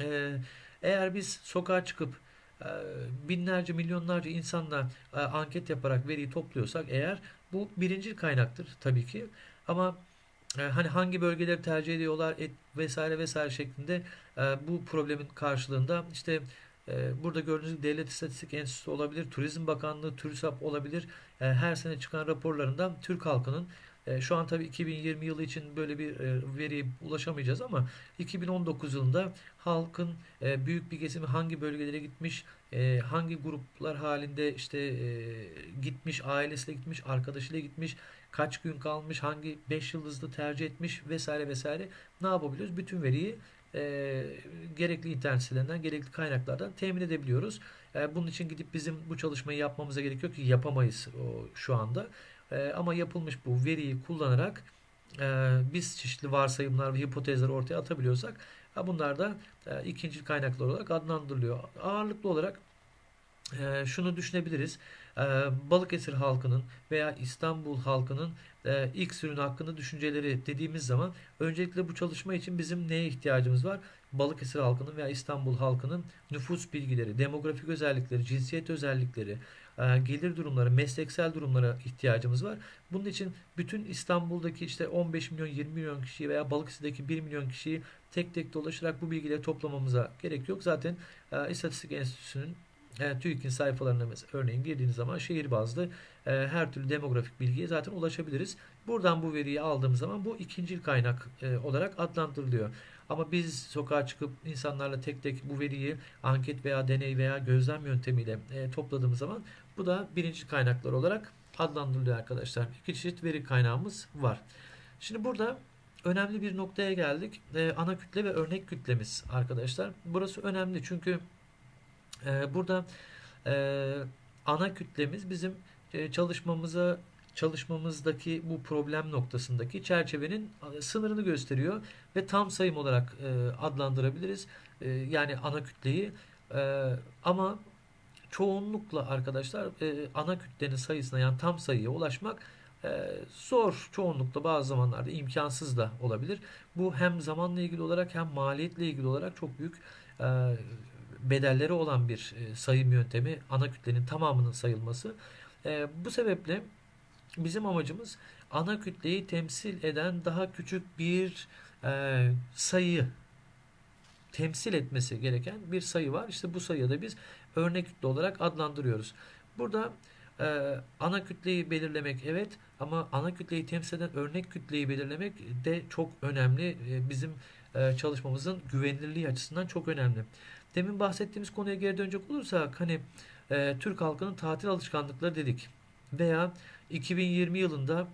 E, eğer biz sokağa çıkıp e, binlerce milyonlarca insanla e, anket yaparak veriyi topluyorsak eğer bu birinci kaynaktır tabii ki. Ama e, hani hangi bölgeleri tercih ediyorlar et, vesaire vesaire şeklinde bu problemin karşılığında işte burada gördüğünüz gibi Devlet İstatistik Enstitüsü olabilir, Turizm Bakanlığı, TÜRSAP olabilir. Her sene çıkan raporlarından Türk halkının e, şu an tabii 2020 yılı için böyle bir e, veriye ulaşamayacağız ama 2019 yılında halkın e, büyük bir kesimi hangi bölgelere gitmiş, e, hangi gruplar halinde işte gitmiş, ailesiyle gitmiş, arkadaşıyla gitmiş, kaç gün kalmış, hangi 5 yıldızlı tercih etmiş vesaire vesaire ne yapabiliyoruz? Bütün veriyi gerekli internet sitelerinden, gerekli kaynaklardan temin edebiliyoruz. Bunun için gidip bizim bu çalışmayı yapmamıza gerekiyor ki yapamayız şu anda. E, ama yapılmış bu veriyi kullanarak e, biz çeşitli varsayımlar ve hipotezler ortaya atabiliyorsak bunlar da e, ikinci kaynaklar olarak adlandırılıyor. Ağırlıklı olarak e, şunu düşünebiliriz. E, Balıkesir halkının veya İstanbul halkının e, ilk ürün hakkında düşünceleri dediğimiz zaman öncelikle bu çalışma için bizim neye ihtiyacımız var? Balıkesir halkının veya İstanbul halkının nüfus bilgileri, demografik özellikleri, cinsiyet özellikleri, e, gelir durumları, mesleksel durumlara ihtiyacımız var. Bunun için bütün İstanbul'daki işte 15 milyon, 20 milyon kişiyi veya Balıkesir'deki 1 milyon kişiyi tek tek dolaşarak bu bilgileri toplamamıza gerek yok. Zaten e, İstatistik Enstitüsü'nün e, TÜİK'in sayfalarına mesela örneğin girdiğiniz zaman şehir bazlı e, her türlü demografik bilgiye zaten ulaşabiliriz. Buradan bu veriyi aldığımız zaman bu ikinci kaynak e, olarak adlandırılıyor. Ama biz sokağa çıkıp insanlarla tek tek bu veriyi anket veya deney veya gözlem yöntemiyle e, topladığımız zaman bu da birinci kaynaklar olarak adlandırılıyor arkadaşlar. İki çeşit veri kaynağımız var. Şimdi burada önemli bir noktaya geldik. E, ana kütle ve örnek kütlemiz arkadaşlar. Burası önemli çünkü e, burada e, ana kütlemiz bizim e, çalışmamıza çalışmamızdaki bu problem noktasındaki çerçevenin e, sınırını gösteriyor ve tam sayım olarak e, adlandırabiliriz. E, yani ana kütleyi e, ama çoğunlukla arkadaşlar e, ana kütlenin sayısına yani tam sayıya ulaşmak e, zor. Çoğunlukla bazı zamanlarda imkansız da olabilir. Bu hem zamanla ilgili olarak hem maliyetle ilgili olarak çok büyük e, bedelleri olan bir e, sayım yöntemi. Ana kütlenin tamamının sayılması. E, bu sebeple bizim amacımız ana kütleyi temsil eden daha küçük bir e, sayı temsil etmesi gereken bir sayı var. İşte bu sayıya da biz örnek kütle olarak adlandırıyoruz. Burada e, ana kütleyi belirlemek evet ama ana kütleyi temsil eden örnek kütleyi belirlemek de çok önemli. E, bizim e, çalışmamızın güvenilirliği açısından çok önemli. Demin bahsettiğimiz konuya geri dönecek olursak hani e, Türk halkının tatil alışkanlıkları dedik veya 2020 yılında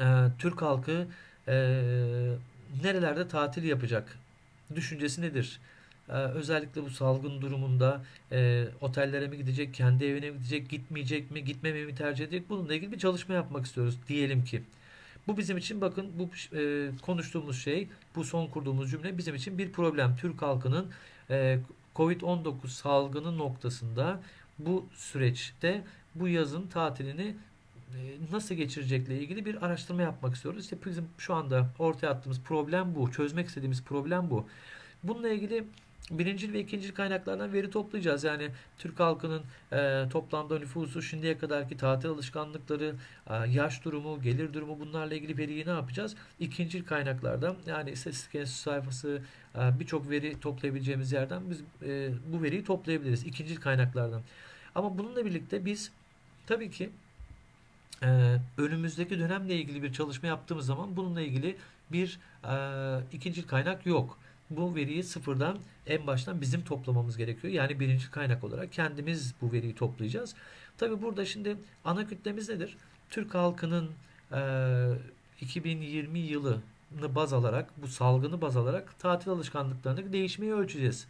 e, Türk halkı e, nerelerde tatil yapacak düşüncesi nedir? Ee, özellikle bu salgın durumunda e, otellere mi gidecek, kendi evine mi gidecek, gitmeyecek mi, gitmemeyi mi tercih edecek? Bununla ilgili bir çalışma yapmak istiyoruz diyelim ki. Bu bizim için bakın bu e, konuştuğumuz şey, bu son kurduğumuz cümle bizim için bir problem. Türk halkının e, Covid-19 salgını noktasında bu süreçte bu yazın tatilini e, nasıl geçirecekle ilgili bir araştırma yapmak istiyoruz. İşte bizim şu anda ortaya attığımız problem bu. Çözmek istediğimiz problem bu. Bununla ilgili birincil ve ikincil kaynaklardan veri toplayacağız. Yani Türk halkının e, toplamda nüfusu, şimdiye kadarki tatil alışkanlıkları, e, yaş durumu, gelir durumu bunlarla ilgili veriyi ne yapacağız? İkincil kaynaklardan yani istatistik enstitüsü sayfası e, birçok veri toplayabileceğimiz yerden biz e, bu veriyi toplayabiliriz. İkincil kaynaklardan. Ama bununla birlikte biz tabii ki e, önümüzdeki dönemle ilgili bir çalışma yaptığımız zaman bununla ilgili bir e, ikincil kaynak yok bu veriyi sıfırdan en baştan bizim toplamamız gerekiyor. Yani birinci kaynak olarak kendimiz bu veriyi toplayacağız. Tabi burada şimdi ana kütlemiz nedir? Türk halkının e, 2020 yılını baz alarak, bu salgını baz alarak tatil alışkanlıklarındaki değişmeyi ölçeceğiz.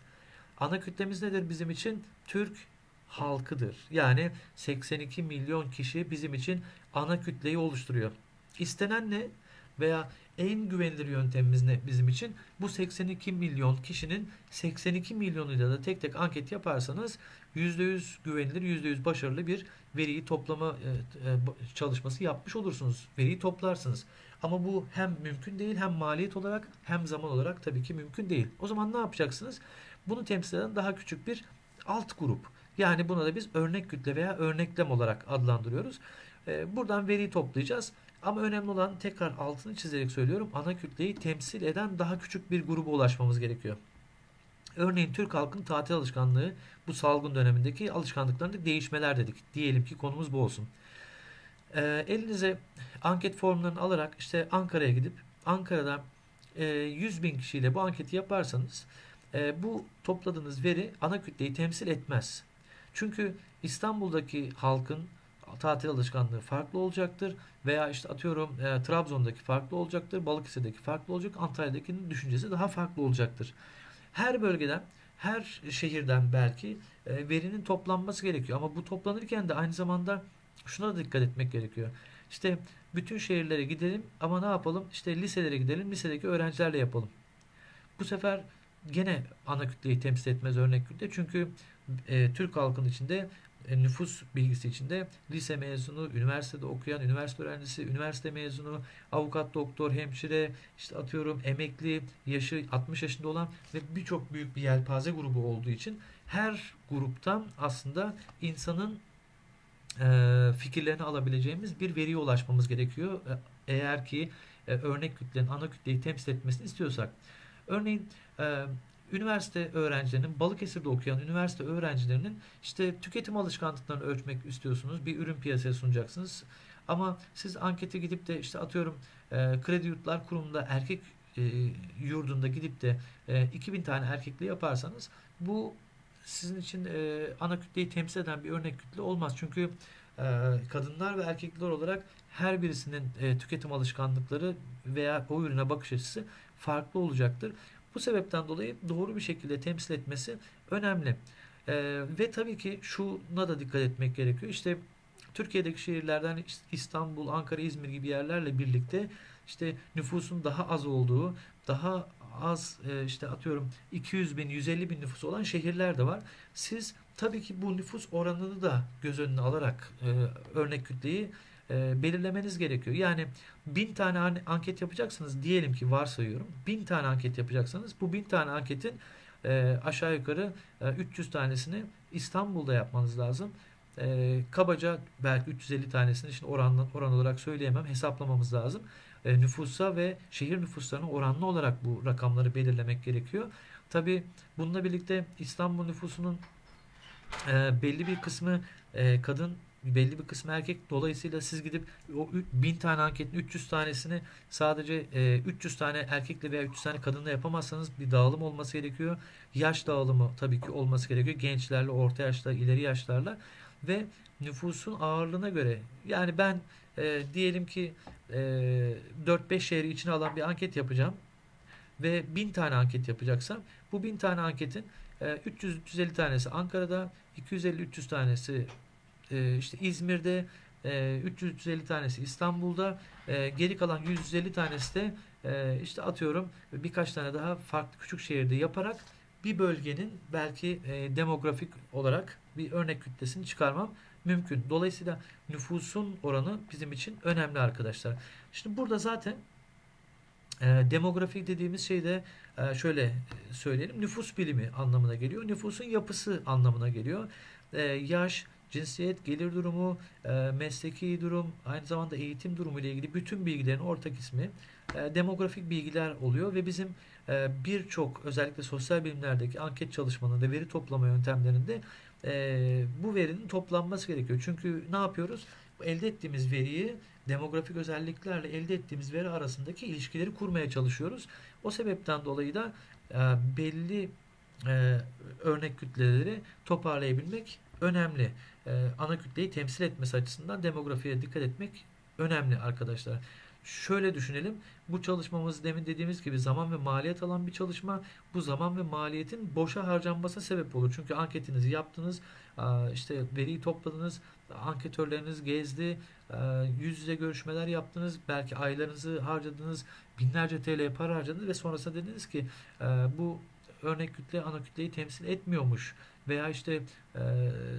Ana kütlemiz nedir bizim için? Türk halkıdır. Yani 82 milyon kişi bizim için ana kütleyi oluşturuyor. İstenen ne? Veya en güvenilir yöntemimiz ne bizim için? Bu 82 milyon kişinin 82 milyonuyla da tek tek anket yaparsanız %100 güvenilir, %100 başarılı bir veriyi toplama e, e, çalışması yapmış olursunuz. Veriyi toplarsınız. Ama bu hem mümkün değil hem maliyet olarak hem zaman olarak tabii ki mümkün değil. O zaman ne yapacaksınız? Bunu temsil eden daha küçük bir alt grup. Yani buna da biz örnek kütle veya örneklem olarak adlandırıyoruz. E, buradan veriyi toplayacağız. Ama önemli olan tekrar altını çizerek söylüyorum. Ana kütleyi temsil eden daha küçük bir gruba ulaşmamız gerekiyor. Örneğin Türk halkının tatil alışkanlığı bu salgın dönemindeki alışkanlıklarında değişmeler dedik. Diyelim ki konumuz bu olsun. E, elinize anket formlarını alarak işte Ankara'ya gidip Ankara'da e, 100 bin kişiyle bu anketi yaparsanız e, bu topladığınız veri ana kütleyi temsil etmez. Çünkü İstanbul'daki halkın tatil alışkanlığı farklı olacaktır. Veya işte atıyorum e, Trabzon'daki farklı olacaktır. Balıkesir'deki farklı olacak. Antalya'dakinin düşüncesi daha farklı olacaktır. Her bölgeden, her şehirden belki e, verinin toplanması gerekiyor. Ama bu toplanırken de aynı zamanda şuna da dikkat etmek gerekiyor. İşte bütün şehirlere gidelim ama ne yapalım? İşte liselere gidelim, lisedeki öğrencilerle yapalım. Bu sefer gene ana kütleyi temsil etmez örnek kütle. Çünkü e, Türk halkının içinde nüfus bilgisi içinde lise mezunu, üniversitede okuyan, üniversite öğrencisi, üniversite mezunu, avukat, doktor, hemşire, işte atıyorum emekli, yaşı 60 yaşında olan ve birçok büyük bir yelpaze grubu olduğu için her gruptan aslında insanın e, fikirlerini alabileceğimiz bir veriye ulaşmamız gerekiyor. E, eğer ki e, örnek kütlenin ana kütleyi temsil etmesini istiyorsak. Örneğin e, üniversite öğrencilerinin Balıkesir'de okuyan üniversite öğrencilerinin işte tüketim alışkanlıklarını ölçmek istiyorsunuz. Bir ürün piyasaya sunacaksınız. Ama siz ankete gidip de işte atıyorum e, kredi yurtlar kurumunda erkek e, yurdunda gidip de e, 2000 tane erkekle yaparsanız bu sizin için e, ana kütleyi temsil eden bir örnek kütle olmaz. Çünkü e, kadınlar ve erkekler olarak her birisinin e, tüketim alışkanlıkları veya o ürüne bakış açısı farklı olacaktır. Bu sebepten dolayı doğru bir şekilde temsil etmesi önemli. E, ve tabii ki şuna da dikkat etmek gerekiyor. İşte Türkiye'deki şehirlerden İstanbul, Ankara, İzmir gibi yerlerle birlikte işte nüfusun daha az olduğu, daha az e, işte atıyorum 200 bin, 150 bin nüfus olan şehirler de var. Siz tabii ki bu nüfus oranını da göz önüne alarak e, örnek kütleyi e, belirlemeniz gerekiyor. Yani bin tane anket yapacaksınız diyelim ki varsayıyorum. Bin tane anket yapacaksanız bu bin tane anketin e, aşağı yukarı e, 300 tanesini İstanbul'da yapmanız lazım. E, kabaca belki 350 tanesini şimdi oran, oran olarak söyleyemem hesaplamamız lazım. E, nüfusa ve şehir nüfuslarına oranlı olarak bu rakamları belirlemek gerekiyor. Tabi bununla birlikte İstanbul nüfusunun e, belli bir kısmı e, kadın belli bir kısmı erkek. Dolayısıyla siz gidip o 1000 tane anketin 300 tanesini sadece e, 300 tane erkekle veya 300 tane kadınla yapamazsanız bir dağılım olması gerekiyor. Yaş dağılımı tabii ki olması gerekiyor. Gençlerle, orta yaşla, ileri yaşlarla ve nüfusun ağırlığına göre. Yani ben e, diyelim ki e, 4-5 şehri içine alan bir anket yapacağım ve 1000 tane anket yapacaksam bu 1000 tane anketin e, 300-350 tanesi Ankara'da, 250-300 tanesi e, işte İzmir'de, e, 300-350 tanesi İstanbul'da, e, geri kalan 150 tanesi de e, işte atıyorum birkaç tane daha farklı küçük şehirde yaparak bir bölgenin belki e, demografik olarak bir örnek kütlesini çıkarmam mümkün. Dolayısıyla nüfusun oranı bizim için önemli arkadaşlar. Şimdi burada zaten demografik dediğimiz şey de şöyle söyleyelim. Nüfus bilimi anlamına geliyor. Nüfusun yapısı anlamına geliyor. E, yaş, cinsiyet, gelir durumu, e, mesleki durum, aynı zamanda eğitim durumu ile ilgili bütün bilgilerin ortak ismi e, demografik bilgiler oluyor ve bizim e, birçok özellikle sosyal bilimlerdeki anket çalışmalarında, veri toplama yöntemlerinde e, bu verinin toplanması gerekiyor. Çünkü ne yapıyoruz? Elde ettiğimiz veriyi demografik özelliklerle elde ettiğimiz veri arasındaki ilişkileri kurmaya çalışıyoruz. O sebepten dolayı da e, belli e, örnek kütleleri toparlayabilmek önemli. E, ana kütleyi temsil etmesi açısından demografiye dikkat etmek önemli arkadaşlar. Şöyle düşünelim. Bu çalışmamız demin dediğimiz gibi zaman ve maliyet alan bir çalışma. Bu zaman ve maliyetin boşa harcanmasına sebep olur. Çünkü anketinizi yaptınız, işte veriyi topladınız, anketörleriniz gezdi, yüz yüze görüşmeler yaptınız, belki aylarınızı harcadınız, binlerce TL para harcadınız ve sonrasında dediniz ki bu örnek kütle ana kütleyi temsil etmiyormuş veya işte e,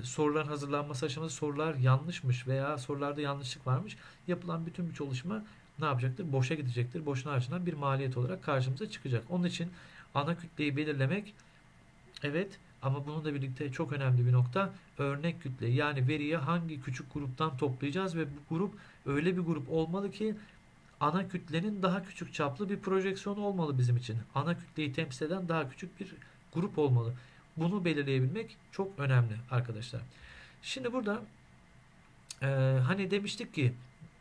soruların hazırlanması aşaması sorular yanlışmış veya sorularda yanlışlık varmış. Yapılan bütün bir çalışma ne yapacaktır? Boşa gidecektir. Boşuna harcanan bir maliyet olarak karşımıza çıkacak. Onun için ana kütleyi belirlemek evet ama bununla birlikte çok önemli bir nokta örnek kütle. Yani veriyi hangi küçük gruptan toplayacağız ve bu grup öyle bir grup olmalı ki ana kütlenin daha küçük çaplı bir projeksiyonu olmalı bizim için. Ana kütleyi temsil eden daha küçük bir grup olmalı. Bunu belirleyebilmek çok önemli arkadaşlar. Şimdi burada e, hani demiştik ki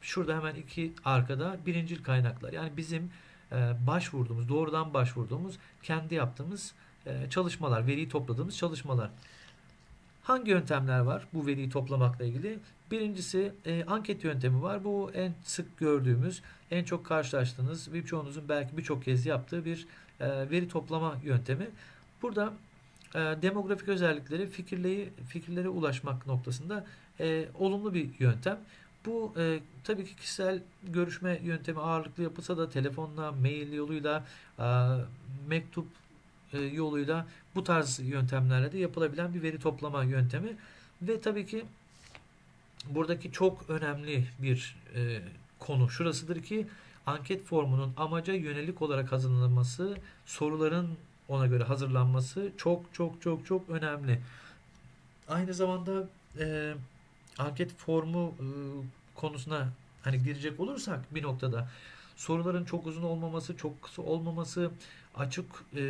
şurada hemen iki arkada birincil kaynaklar. Yani bizim e, başvurduğumuz, doğrudan başvurduğumuz, kendi yaptığımız e, çalışmalar, veriyi topladığımız çalışmalar. Hangi yöntemler var bu veriyi toplamakla ilgili? Birincisi e, anket yöntemi var. Bu en sık gördüğümüz, en çok karşılaştığınız, birçoğunuzun belki birçok kez yaptığı bir e, veri toplama yöntemi. Burada e, demografik özellikleri fikirleri, fikirlere ulaşmak noktasında e, olumlu bir yöntem. Bu e, tabii ki kişisel görüşme yöntemi ağırlıklı yapılsa da telefonla, mail yoluyla, e, mektup yoluyla bu tarz yöntemlerle de yapılabilen bir veri toplama yöntemi. Ve tabii ki buradaki çok önemli bir e, konu şurasıdır ki anket formunun amaca yönelik olarak hazırlanması, soruların ona göre hazırlanması çok çok çok çok önemli. Aynı zamanda e, anket formu e, konusuna hani girecek olursak bir noktada soruların çok uzun olmaması, çok kısa olmaması, açık e,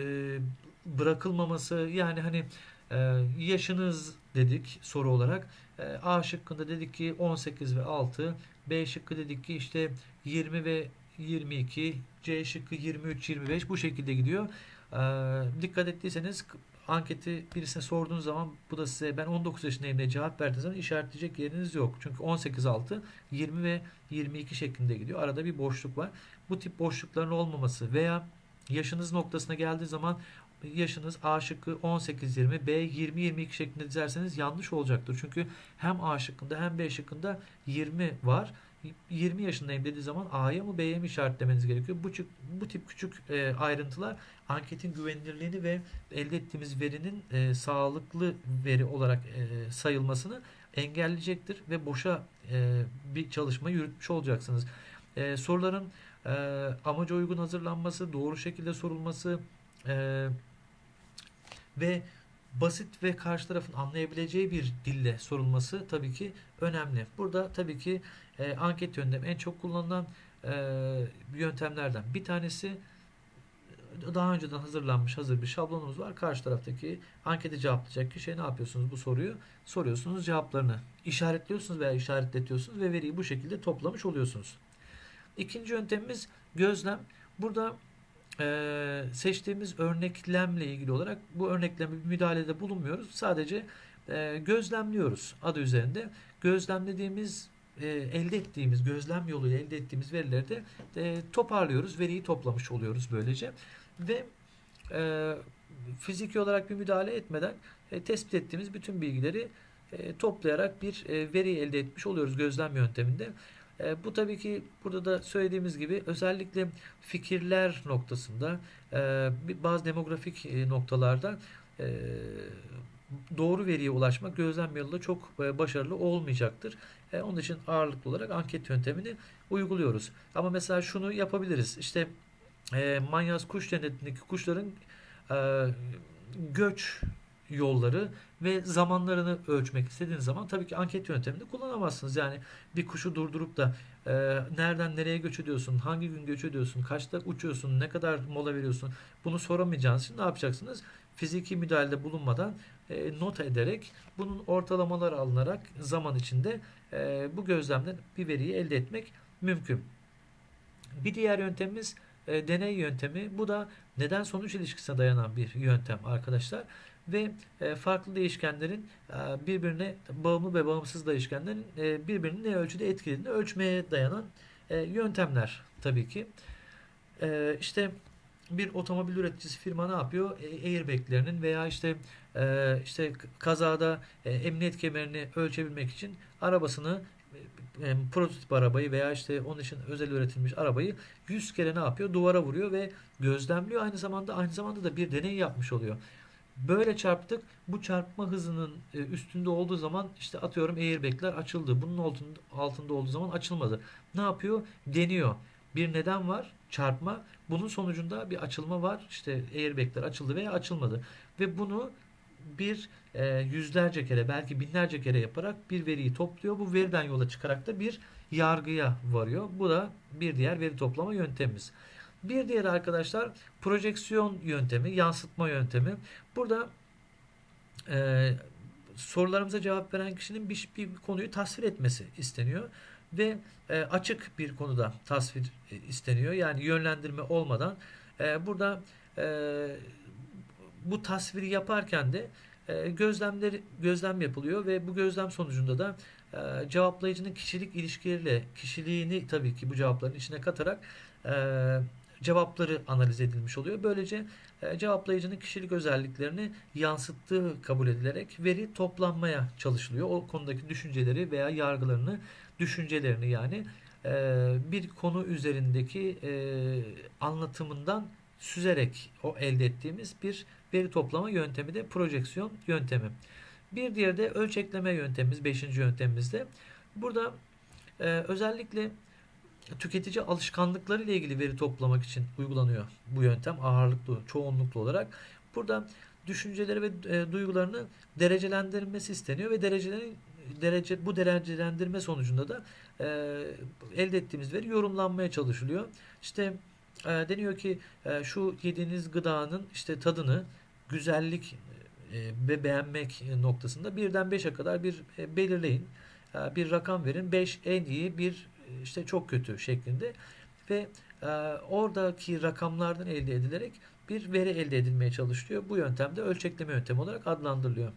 bırakılmaması yani hani e, yaşınız dedik soru olarak. E, A şıkkında dedik ki 18 ve 6. B şıkkı dedik ki işte 20 ve 22. C şıkkı 23, 25 bu şekilde gidiyor. E, dikkat ettiyseniz anketi birisine sorduğunuz zaman bu da size ben 19 yaşındayım diye cevap verdiğiniz zaman işaretleyecek yeriniz yok. Çünkü 18 6 20 ve 22 şeklinde gidiyor. Arada bir boşluk var. Bu tip boşlukların olmaması veya yaşınız noktasına geldiği zaman yaşınız A şıkkı 18-20, B 20-22 şeklinde dizerseniz yanlış olacaktır. Çünkü hem A şıkkında hem B şıkkında 20 var. 20 yaşındayım dediği zaman A'ya mı B'ye mi işaretlemeniz gerekiyor? Bu, bu tip küçük e, ayrıntılar anketin güvenilirliğini ve elde ettiğimiz verinin e, sağlıklı veri olarak e, sayılmasını engelleyecektir ve boşa e, bir çalışma yürütmüş olacaksınız. E, soruların e, amaca uygun hazırlanması, doğru şekilde sorulması e, ve basit ve karşı tarafın anlayabileceği bir dille sorulması tabii ki önemli. Burada tabii ki e, anket yöntemi en çok kullanılan e, yöntemlerden bir tanesi daha önceden hazırlanmış hazır bir şablonumuz var. Karşı taraftaki anketi cevaplayacak kişiye ne yapıyorsunuz bu soruyu? Soruyorsunuz cevaplarını. işaretliyorsunuz veya işaretletiyorsunuz ve veriyi bu şekilde toplamış oluyorsunuz. İkinci yöntemimiz gözlem. Burada e, seçtiğimiz örneklemle ilgili olarak bu örnekleme müdahalede bulunmuyoruz. Sadece e, gözlemliyoruz adı üzerinde. Gözlemlediğimiz e, elde ettiğimiz gözlem yoluyla elde ettiğimiz verileri de e, toparlıyoruz. Veriyi toplamış oluyoruz böylece. Ve e, fiziki olarak bir müdahale etmeden e, tespit ettiğimiz bütün bilgileri e, toplayarak bir e, veri elde etmiş oluyoruz gözlem yönteminde. E, bu tabii ki burada da söylediğimiz gibi özellikle fikirler noktasında e, bazı demografik e, noktalarda e, doğru veriye ulaşmak gözlem yolunda çok e, başarılı olmayacaktır. E, onun için ağırlıklı olarak anket yöntemini uyguluyoruz. Ama mesela şunu yapabiliriz. İşte manyas kuş cennetindeki kuşların göç yolları ve zamanlarını ölçmek istediğiniz zaman tabii ki anket yöntemini kullanamazsınız. Yani bir kuşu durdurup da e, nereden nereye göç ediyorsun, hangi gün göç ediyorsun, kaçta uçuyorsun, ne kadar mola veriyorsun bunu soramayacağınız için ne yapacaksınız? Fiziki müdahalede bulunmadan e, not ederek bunun ortalamaları alınarak zaman içinde e, bu gözlemden bir veriyi elde etmek mümkün. Bir diğer yöntemimiz e, deney yöntemi. Bu da neden sonuç ilişkisine dayanan bir yöntem arkadaşlar ve e, farklı değişkenlerin e, birbirine bağımlı ve bağımsız değişkenlerin e, birbirini ne ölçüde etkilediğini ölçmeye dayanan yöntemler tabii ki. İşte bir otomobil üreticisi firma ne yapıyor? Airbag'lerinin veya işte işte kazada emniyet kemerini ölçebilmek için arabasını prototip arabayı veya işte onun için özel üretilmiş arabayı 100 kere ne yapıyor? Duvara vuruyor ve gözlemliyor. Aynı zamanda aynı zamanda da bir deney yapmış oluyor. Böyle çarptık. Bu çarpma hızının e, üstünde olduğu zaman işte atıyorum airbag'ler açıldı. Bunun altında, altında olduğu zaman açılmadı. Ne yapıyor? Deniyor. Bir neden var. Çarpma. Bunun sonucunda bir açılma var. İşte airbag'ler açıldı veya açılmadı. Ve bunu bir e, yüzlerce kere belki binlerce kere yaparak bir veriyi topluyor. Bu veriden yola çıkarak da bir yargıya varıyor. Bu da bir diğer veri toplama yöntemimiz. Bir diğer arkadaşlar projeksiyon yöntemi, yansıtma yöntemi. Burada e, sorularımıza cevap veren kişinin bir, bir konuyu tasvir etmesi isteniyor ve e, açık bir konuda tasvir e, isteniyor. Yani yönlendirme olmadan e, burada e, bu tasviri yaparken de e, gözlemler gözlem yapılıyor ve bu gözlem sonucunda da e, cevaplayıcının kişilik ilişkileriyle kişiliğini tabii ki bu cevapların içine katarak e, cevapları analiz edilmiş oluyor. Böylece e, cevaplayıcının kişilik özelliklerini yansıttığı kabul edilerek veri toplanmaya çalışılıyor. O konudaki düşünceleri veya yargılarını, düşüncelerini yani e, bir konu üzerindeki e, anlatımından süzerek o elde ettiğimiz bir veri toplama yöntemi de projeksiyon yöntemi. Bir diğeri de ölçekleme yöntemimiz, beşinci yöntemimizde. Burada e, özellikle tüketici alışkanlıkları ile ilgili veri toplamak için uygulanıyor bu yöntem ağırlıklı, çoğunluklu olarak. Burada düşünceleri ve e, duygularını derecelendirilmesi isteniyor ve derecelerin derece bu derecelendirme sonucunda da e, elde ettiğimiz veri yorumlanmaya çalışılıyor. İşte e, deniyor ki e, şu yediğiniz gıdanın işte tadını güzellik e, ve beğenmek noktasında birden 5'e kadar bir e, belirleyin. Bir rakam verin. 5 en iyi, bir işte çok kötü şeklinde ve oradaki rakamlardan elde edilerek bir veri elde edilmeye çalışılıyor. Bu yöntemde ölçekleme yöntemi olarak adlandırılıyor.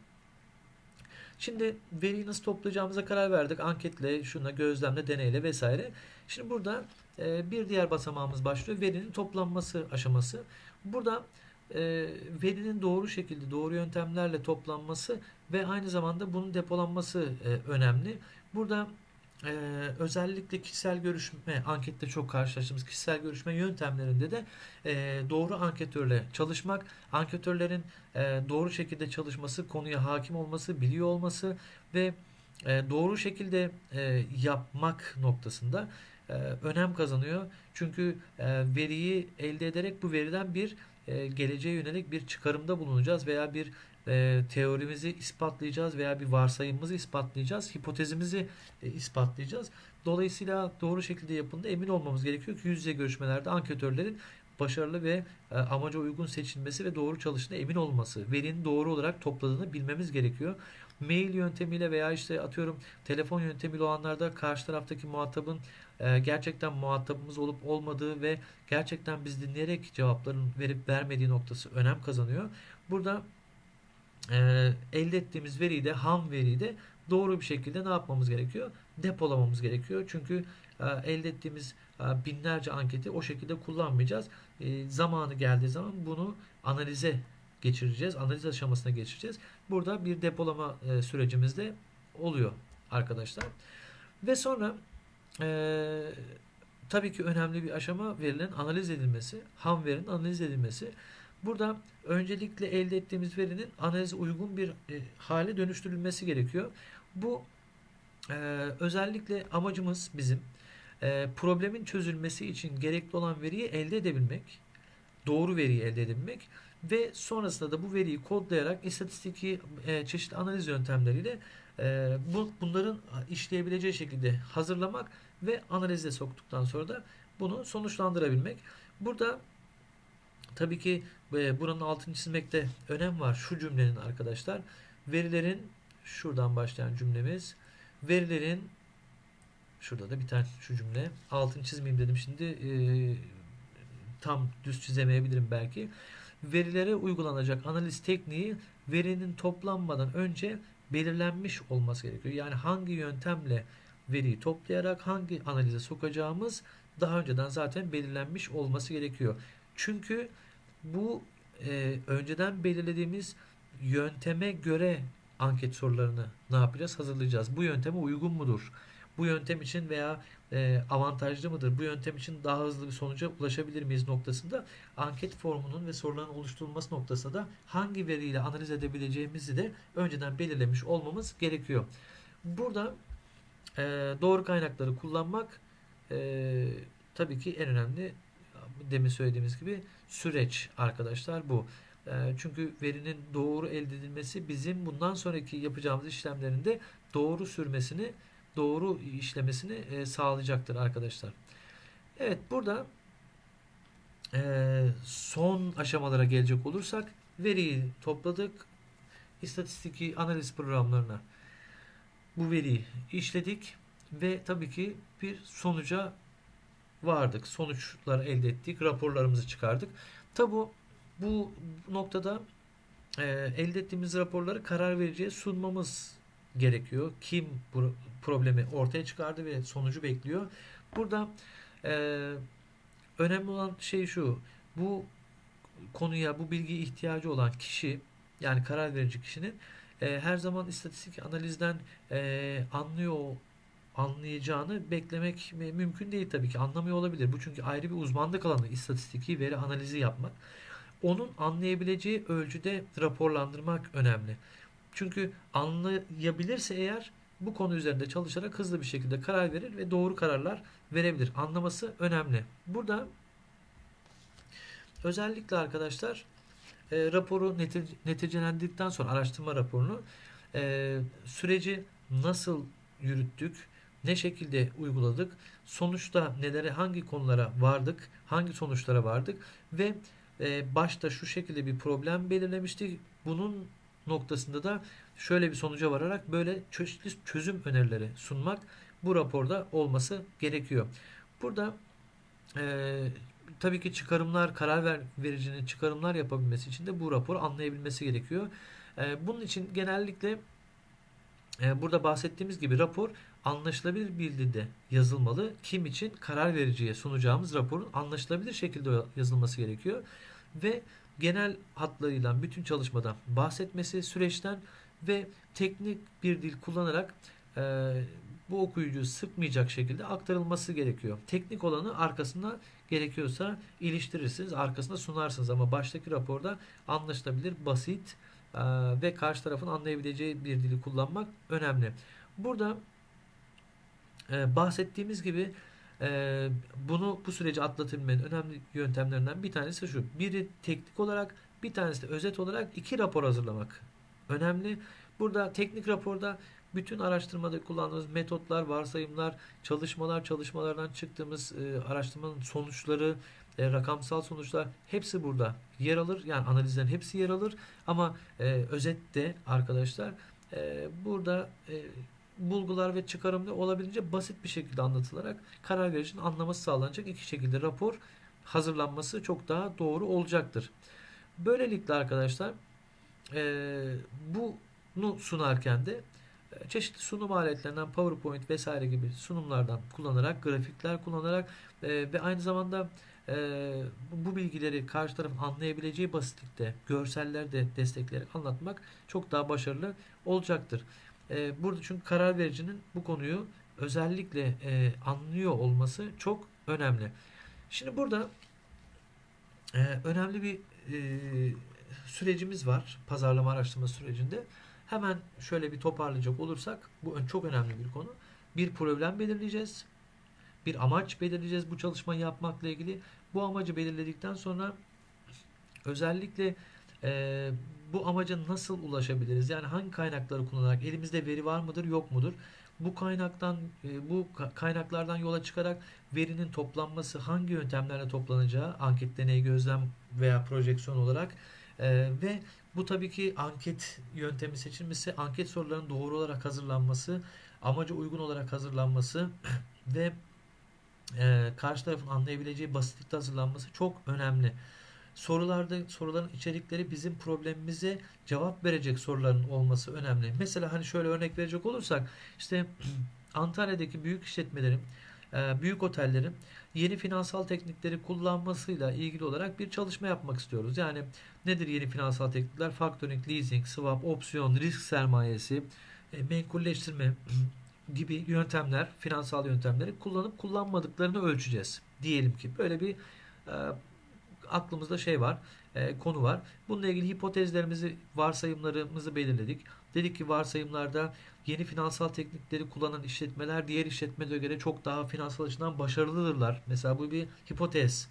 Şimdi veriyi nasıl toplayacağımıza karar verdik. Anketle, şuna, gözlemle, deneyle vesaire. Şimdi burada bir diğer basamağımız başlıyor. Verinin toplanması aşaması. Burada e, verinin doğru şekilde doğru yöntemlerle toplanması ve aynı zamanda bunun depolanması e, önemli. Burada e, özellikle kişisel görüşme ankette çok karşılaştığımız kişisel görüşme yöntemlerinde de e, doğru anketörle çalışmak, anketörlerin e, doğru şekilde çalışması, konuya hakim olması, biliyor olması ve e, doğru şekilde e, yapmak noktasında e, önem kazanıyor. Çünkü e, veriyi elde ederek bu veriden bir e, geleceğe yönelik bir çıkarımda bulunacağız veya bir e, teorimizi ispatlayacağız veya bir varsayımımızı ispatlayacağız, hipotezimizi e, ispatlayacağız. Dolayısıyla doğru şekilde yapında emin olmamız gerekiyor ki yüz yüze görüşmelerde anketörlerin başarılı ve e, amaca uygun seçilmesi ve doğru çalıştığına emin olması, verinin doğru olarak topladığını bilmemiz gerekiyor. Mail yöntemiyle veya işte atıyorum telefon yöntemiyle olanlarda karşı taraftaki muhatabın e, gerçekten muhatabımız olup olmadığı ve gerçekten biz dinleyerek cevapların verip vermediği noktası önem kazanıyor. Burada e, elde ettiğimiz veriyi de ham veriyi de doğru bir şekilde ne yapmamız gerekiyor? Depolamamız gerekiyor. Çünkü e, elde ettiğimiz e, binlerce anketi o şekilde kullanmayacağız. E, zamanı geldiği zaman bunu analize geçireceğiz. Analiz aşamasına geçireceğiz. Burada bir depolama e, sürecimiz de oluyor arkadaşlar. Ve sonra e, tabii ki önemli bir aşama verilen analiz edilmesi, ham verinin analiz edilmesi. Burada öncelikle elde ettiğimiz verinin analize uygun bir e, hale dönüştürülmesi gerekiyor. Bu e, özellikle amacımız bizim e, problemin çözülmesi için gerekli olan veriyi elde edebilmek, doğru veriyi elde edebilmek ve sonrasında da bu veriyi kodlayarak istatistiki çeşitli analiz yöntemleriyle e, bu, bunların işleyebileceği şekilde hazırlamak ve analize soktuktan sonra da bunu sonuçlandırabilmek. Burada tabii ki e, buranın altını çizmekte önem var. Şu cümlenin arkadaşlar verilerin şuradan başlayan cümlemiz verilerin şurada da bir tane şu cümle altını çizmeyeyim dedim şimdi e, tam düz çizemeyebilirim belki verilere uygulanacak analiz tekniği verinin toplanmadan önce belirlenmiş olması gerekiyor. Yani hangi yöntemle veriyi toplayarak hangi analize sokacağımız daha önceden zaten belirlenmiş olması gerekiyor. Çünkü bu e, önceden belirlediğimiz yönteme göre anket sorularını ne yapacağız? Hazırlayacağız. Bu yönteme uygun mudur? Bu yöntem için veya e, avantajlı mıdır? Bu yöntem için daha hızlı bir sonuca ulaşabilir miyiz noktasında anket formunun ve soruların oluşturulması noktasında da hangi veriyle analiz edebileceğimizi de önceden belirlemiş olmamız gerekiyor. Burada e, doğru kaynakları kullanmak e, tabii ki en önemli demin söylediğimiz gibi süreç arkadaşlar bu. E, çünkü verinin doğru elde edilmesi bizim bundan sonraki yapacağımız işlemlerinde doğru sürmesini doğru işlemesini e, sağlayacaktır arkadaşlar. Evet burada e, son aşamalara gelecek olursak veriyi topladık. İstatistiki analiz programlarına bu veriyi işledik ve tabii ki bir sonuca vardık. Sonuçlar elde ettik. Raporlarımızı çıkardık. Tabi bu noktada e, elde ettiğimiz raporları karar vericiye sunmamız gerekiyor. Kim bu problemi ortaya çıkardı ve sonucu bekliyor. Burada e, önemli olan şey şu. Bu konuya, bu bilgiye ihtiyacı olan kişi yani karar verici kişinin e, her zaman istatistik analizden e, anlıyor anlayacağını beklemek mümkün değil tabii ki. Anlamıyor olabilir. Bu çünkü ayrı bir uzmanlık alanı istatistiki veri analizi yapmak. Onun anlayabileceği ölçüde raporlandırmak önemli. Çünkü anlayabilirse eğer bu konu üzerinde çalışarak hızlı bir şekilde karar verir ve doğru kararlar verebilir. Anlaması önemli. Burada özellikle arkadaşlar e, raporu netice, neticelendikten sonra araştırma raporunu e, süreci nasıl yürüttük, ne şekilde uyguladık, sonuçta nelere, hangi konulara vardık, hangi sonuçlara vardık ve e, başta şu şekilde bir problem belirlemiştik. Bunun noktasında da şöyle bir sonuca vararak böyle çeşitli çözüm önerileri sunmak bu raporda olması gerekiyor. Burada e, tabii ki çıkarımlar, karar ver, vericinin çıkarımlar yapabilmesi için de bu raporu anlayabilmesi gerekiyor. E, bunun için genellikle e, burada bahsettiğimiz gibi rapor anlaşılabilir bir dilde yazılmalı. Kim için? Karar vericiye sunacağımız raporun anlaşılabilir şekilde yazılması gerekiyor. Ve genel hatlarıyla bütün çalışmadan bahsetmesi, süreçten ve teknik bir dil kullanarak e, bu okuyucuyu sıkmayacak şekilde aktarılması gerekiyor. Teknik olanı arkasında gerekiyorsa iliştirirsiniz, arkasında sunarsınız ama baştaki raporda anlaşılabilir, basit e, ve karşı tarafın anlayabileceği bir dili kullanmak önemli. Burada e, bahsettiğimiz gibi e, bunu bu süreci atlatabilmenin önemli yöntemlerinden bir tanesi şu. Biri teknik olarak bir tanesi de özet olarak iki rapor hazırlamak önemli. Burada teknik raporda bütün araştırmada kullandığımız metotlar, varsayımlar, çalışmalar, çalışmalardan çıktığımız e, araştırmanın sonuçları, e, rakamsal sonuçlar hepsi burada yer alır. Yani analizlerin hepsi yer alır. Ama e, özette arkadaşlar e, burada e, bulgular ve çıkarımda olabildiğince basit bir şekilde anlatılarak karar vericinin anlaması sağlanacak iki şekilde rapor hazırlanması çok daha doğru olacaktır. Böylelikle arkadaşlar e, bunu sunarken de e, çeşitli sunum aletlerinden PowerPoint vesaire gibi sunumlardan kullanarak, grafikler kullanarak e, ve aynı zamanda e, bu bilgileri karşı tarafın anlayabileceği basitlikte görseller de destekleyerek anlatmak çok daha başarılı olacaktır. E, burada çünkü karar vericinin bu konuyu özellikle e, anlıyor olması çok önemli. Şimdi burada e, önemli bir e, sürecimiz var pazarlama araştırma sürecinde. Hemen şöyle bir toparlayacak olursak bu çok önemli bir konu. Bir problem belirleyeceğiz. Bir amaç belirleyeceğiz bu çalışmayı yapmakla ilgili. Bu amacı belirledikten sonra özellikle e, bu amaca nasıl ulaşabiliriz? Yani hangi kaynakları kullanarak elimizde veri var mıdır yok mudur? Bu kaynaktan e, bu kaynaklardan yola çıkarak verinin toplanması hangi yöntemlerle toplanacağı anket deney gözlem veya projeksiyon olarak e, ve bu tabii ki anket yöntemi seçilmesi, anket sorularının doğru olarak hazırlanması, amaca uygun olarak hazırlanması <clears throat> ve e, karşı tarafın anlayabileceği basitlikte hazırlanması çok önemli. Sorularda soruların içerikleri bizim problemimize cevap verecek soruların olması önemli. Mesela hani şöyle örnek verecek olursak işte <clears throat> Antalya'daki büyük işletmelerin, e, büyük otellerin yeni finansal teknikleri kullanmasıyla ilgili olarak bir çalışma yapmak istiyoruz. Yani nedir yeni finansal teknikler? Factoring, leasing, swap, opsiyon, risk sermayesi, e, menkulleştirme <clears throat> gibi yöntemler, finansal yöntemleri kullanıp kullanmadıklarını ölçeceğiz. Diyelim ki böyle bir e, aklımızda şey var, e, konu var. Bununla ilgili hipotezlerimizi, varsayımlarımızı belirledik. Dedik ki varsayımlarda yeni finansal teknikleri kullanan işletmeler diğer işletmelere göre çok daha finansal açıdan başarılıdırlar. Mesela bu bir hipotez.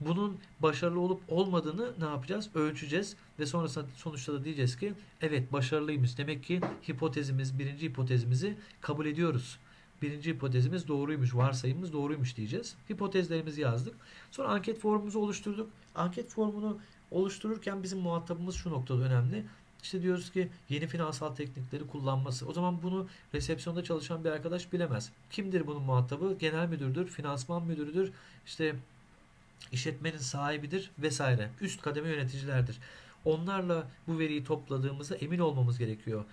Bunun başarılı olup olmadığını ne yapacağız? Ölçeceğiz ve sonrasında sonuçta da diyeceğiz ki evet başarılıymış. Demek ki hipotezimiz, birinci hipotezimizi kabul ediyoruz. Birinci hipotezimiz doğruymuş, varsayımımız doğruymuş diyeceğiz. Hipotezlerimizi yazdık. Sonra anket formumuzu oluşturduk. Anket formunu oluştururken bizim muhatabımız şu noktada önemli. İşte diyoruz ki yeni finansal teknikleri kullanması. O zaman bunu resepsiyonda çalışan bir arkadaş bilemez. Kimdir bunun muhatabı? Genel müdürdür, finansman müdürüdür, işte işletmenin sahibidir vesaire. Üst kademe yöneticilerdir. Onlarla bu veriyi topladığımızda emin olmamız gerekiyor.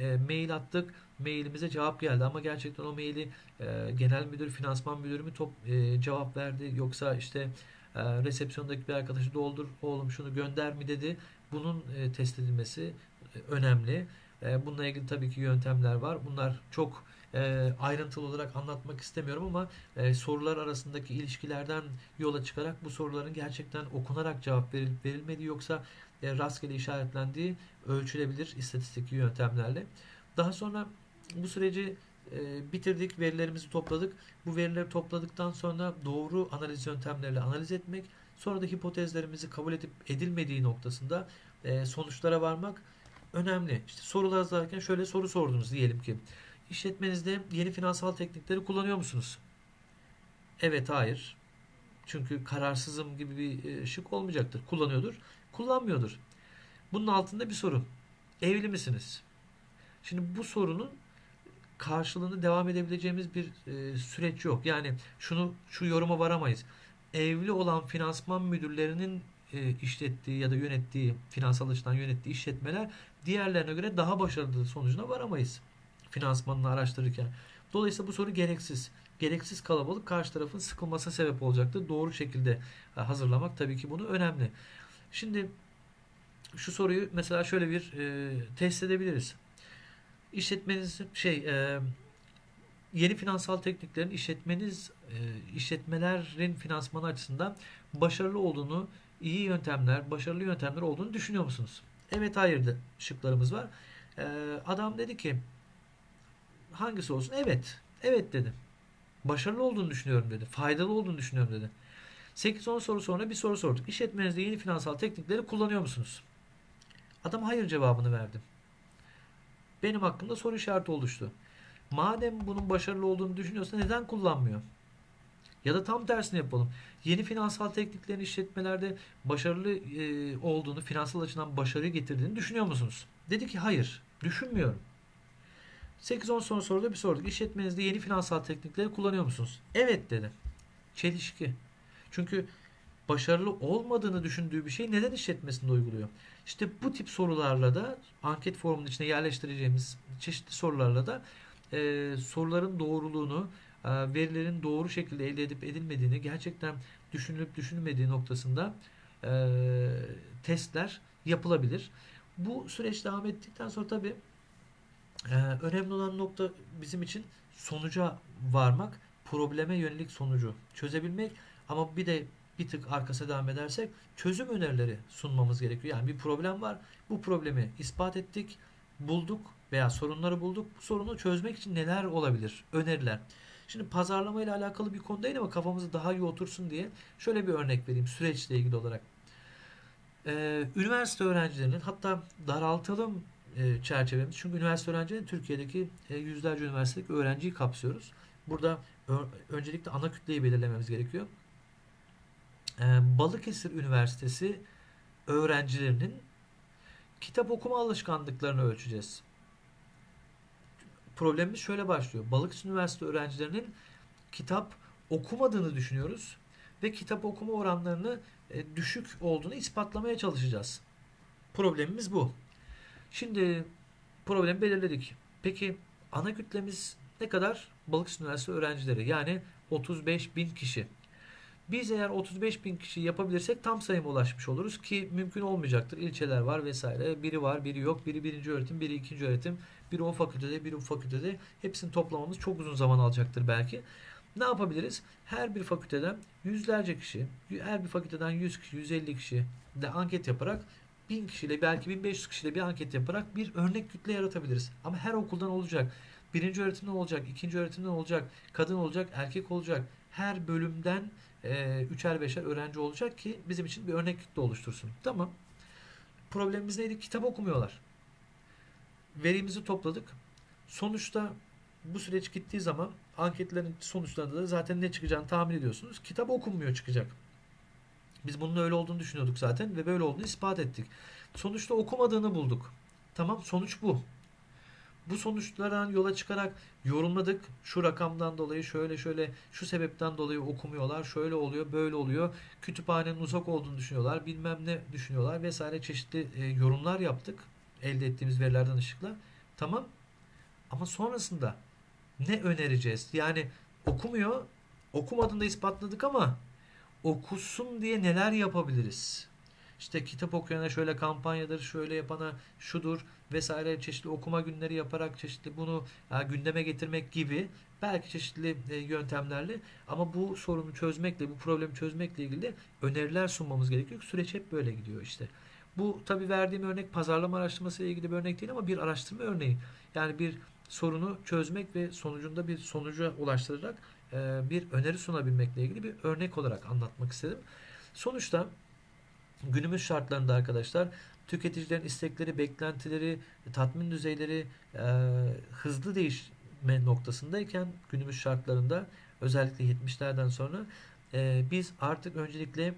E, mail attık, mailimize cevap geldi ama gerçekten o maili e, genel müdür, finansman müdürü mü top, e, cevap verdi yoksa işte e, resepsiyondaki bir arkadaşı doldur oğlum şunu gönder mi dedi. Bunun e, test edilmesi e, önemli. E, bununla ilgili tabii ki yöntemler var. Bunlar çok e, ayrıntılı olarak anlatmak istemiyorum ama e, sorular arasındaki ilişkilerden yola çıkarak bu soruların gerçekten okunarak cevap verilip verilmediği yoksa e, rastgele işaretlendiği ölçülebilir istatistik yöntemlerle. Daha sonra bu süreci e, bitirdik, verilerimizi topladık. Bu verileri topladıktan sonra doğru analiz yöntemleriyle analiz etmek, sonra da hipotezlerimizi kabul edip edilmediği noktasında e, sonuçlara varmak önemli. İşte sorular yazarken şöyle soru sordunuz diyelim ki. İşletmenizde yeni finansal teknikleri kullanıyor musunuz? Evet, hayır. Çünkü kararsızım gibi bir şık olmayacaktır. Kullanıyordur, kullanmıyordur. Bunun altında bir soru. Evli misiniz? Şimdi bu sorunun karşılığını devam edebileceğimiz bir e, süreç yok. Yani şunu şu yoruma varamayız. Evli olan finansman müdürlerinin e, işlettiği ya da yönettiği finansal açıdan yönettiği işletmeler diğerlerine göre daha başarılı sonucuna varamayız. Finansmanını araştırırken. Dolayısıyla bu soru gereksiz. Gereksiz kalabalık karşı tarafın sıkılmasına sebep olacaktır. Doğru şekilde e, hazırlamak tabii ki bunu önemli. Şimdi şu soruyu mesela şöyle bir e, test edebiliriz işletmeniz şey e, yeni finansal tekniklerin işletmeniz e, işletmelerin finansmanı açısından başarılı olduğunu, iyi yöntemler, başarılı yöntemler olduğunu düşünüyor musunuz? Evet, hayır şıklarımız var. E, adam dedi ki hangisi olsun? Evet. Evet dedi. Başarılı olduğunu düşünüyorum dedi. Faydalı olduğunu düşünüyorum dedi. 8-10 soru sonra bir soru sorduk. İşletmenizde yeni finansal teknikleri kullanıyor musunuz? Adam hayır cevabını verdi benim hakkımda soru işareti oluştu. Madem bunun başarılı olduğunu düşünüyorsa neden kullanmıyor? Ya da tam tersini yapalım. Yeni finansal tekniklerin işletmelerde başarılı e, olduğunu, finansal açıdan başarı getirdiğini düşünüyor musunuz? Dedi ki hayır, düşünmüyorum. 8-10 soru soruda bir sorduk. İşletmenizde yeni finansal teknikleri kullanıyor musunuz? Evet dedi. Çelişki. Çünkü başarılı olmadığını düşündüğü bir şey neden işletmesinde uyguluyor? İşte bu tip sorularla da anket formunun içine yerleştireceğimiz çeşitli sorularla da e, soruların doğruluğunu, e, verilerin doğru şekilde elde edip edilmediğini, gerçekten düşünülüp düşünülmediği noktasında e, testler yapılabilir. Bu süreç devam ettikten sonra tabii e, önemli olan nokta bizim için sonuca varmak, probleme yönelik sonucu çözebilmek ama bir de bir tık arkasına devam edersek çözüm önerileri sunmamız gerekiyor. Yani bir problem var. Bu problemi ispat ettik, bulduk veya sorunları bulduk. Bu sorunu çözmek için neler olabilir? Öneriler. Şimdi pazarlama ile alakalı bir konu değil ama kafamızı daha iyi otursun diye şöyle bir örnek vereyim süreçle ilgili olarak. Ee, üniversite öğrencilerinin hatta daraltalım e, çerçevemiz. Çünkü üniversite öğrencileri Türkiye'deki e, yüzlerce üniversitedeki öğrenciyi kapsıyoruz. Burada öncelikle ana kütleyi belirlememiz gerekiyor. Ee, Balıkesir Üniversitesi öğrencilerinin kitap okuma alışkanlıklarını ölçeceğiz. Problemimiz şöyle başlıyor. Balıkesir Üniversitesi öğrencilerinin kitap okumadığını düşünüyoruz ve kitap okuma oranlarını e, düşük olduğunu ispatlamaya çalışacağız. Problemimiz bu. Şimdi problemi belirledik. Peki ana kütlemiz ne kadar? Balıkesir Üniversitesi öğrencileri yani 35 bin kişi. Biz eğer 35 bin kişi yapabilirsek tam sayıma ulaşmış oluruz ki mümkün olmayacaktır. İlçeler var vesaire. Biri var, biri yok. Biri birinci öğretim, biri ikinci öğretim. Biri o fakültede, biri bu fakültede. Hepsini toplamamız çok uzun zaman alacaktır belki. Ne yapabiliriz? Her bir fakülteden yüzlerce kişi, her bir fakülteden 100 kişi, 150 kişi de anket yaparak 1000 kişiyle belki 1500 kişiyle bir anket yaparak bir örnek kütle yaratabiliriz. Ama her okuldan olacak. Birinci öğretimden olacak, ikinci öğretimden olacak, kadın olacak, erkek olacak. Her bölümden e, üçer beşer öğrenci olacak ki bizim için bir örnek kitle oluştursun. Tamam. Problemimiz neydi? Kitap okumuyorlar. Verimizi topladık. Sonuçta bu süreç gittiği zaman anketlerin sonuçlarında da zaten ne çıkacağını tahmin ediyorsunuz. Kitap okunmuyor çıkacak. Biz bunun öyle olduğunu düşünüyorduk zaten ve böyle olduğunu ispat ettik. Sonuçta okumadığını bulduk. Tamam sonuç bu. Bu sonuçlardan yola çıkarak yorumladık. Şu rakamdan dolayı şöyle şöyle şu sebepten dolayı okumuyorlar. Şöyle oluyor, böyle oluyor. Kütüphanenin uzak olduğunu düşünüyorlar. Bilmem ne düşünüyorlar vesaire çeşitli e, yorumlar yaptık. Elde ettiğimiz verilerden ışıkla. Tamam. Ama sonrasında ne önereceğiz? Yani okumuyor. Okumadığını da ispatladık ama okusun diye neler yapabiliriz? İşte kitap okuyana şöyle kampanyadır, şöyle yapana şudur vesaire çeşitli okuma günleri yaparak çeşitli bunu gündeme getirmek gibi belki çeşitli e, yöntemlerle ama bu sorunu çözmekle, bu problemi çözmekle ilgili de öneriler sunmamız gerekiyor. Süreç hep böyle gidiyor işte. Bu tabi verdiğim örnek pazarlama araştırması ile ilgili bir örnek değil ama bir araştırma örneği. Yani bir sorunu çözmek ve sonucunda bir sonuca ulaştırarak e, bir öneri sunabilmekle ilgili bir örnek olarak anlatmak istedim. Sonuçta günümüz şartlarında arkadaşlar tüketicilerin istekleri, beklentileri, tatmin düzeyleri e, hızlı değişme noktasındayken günümüz şartlarında özellikle 70'lerden sonra e, biz artık öncelikle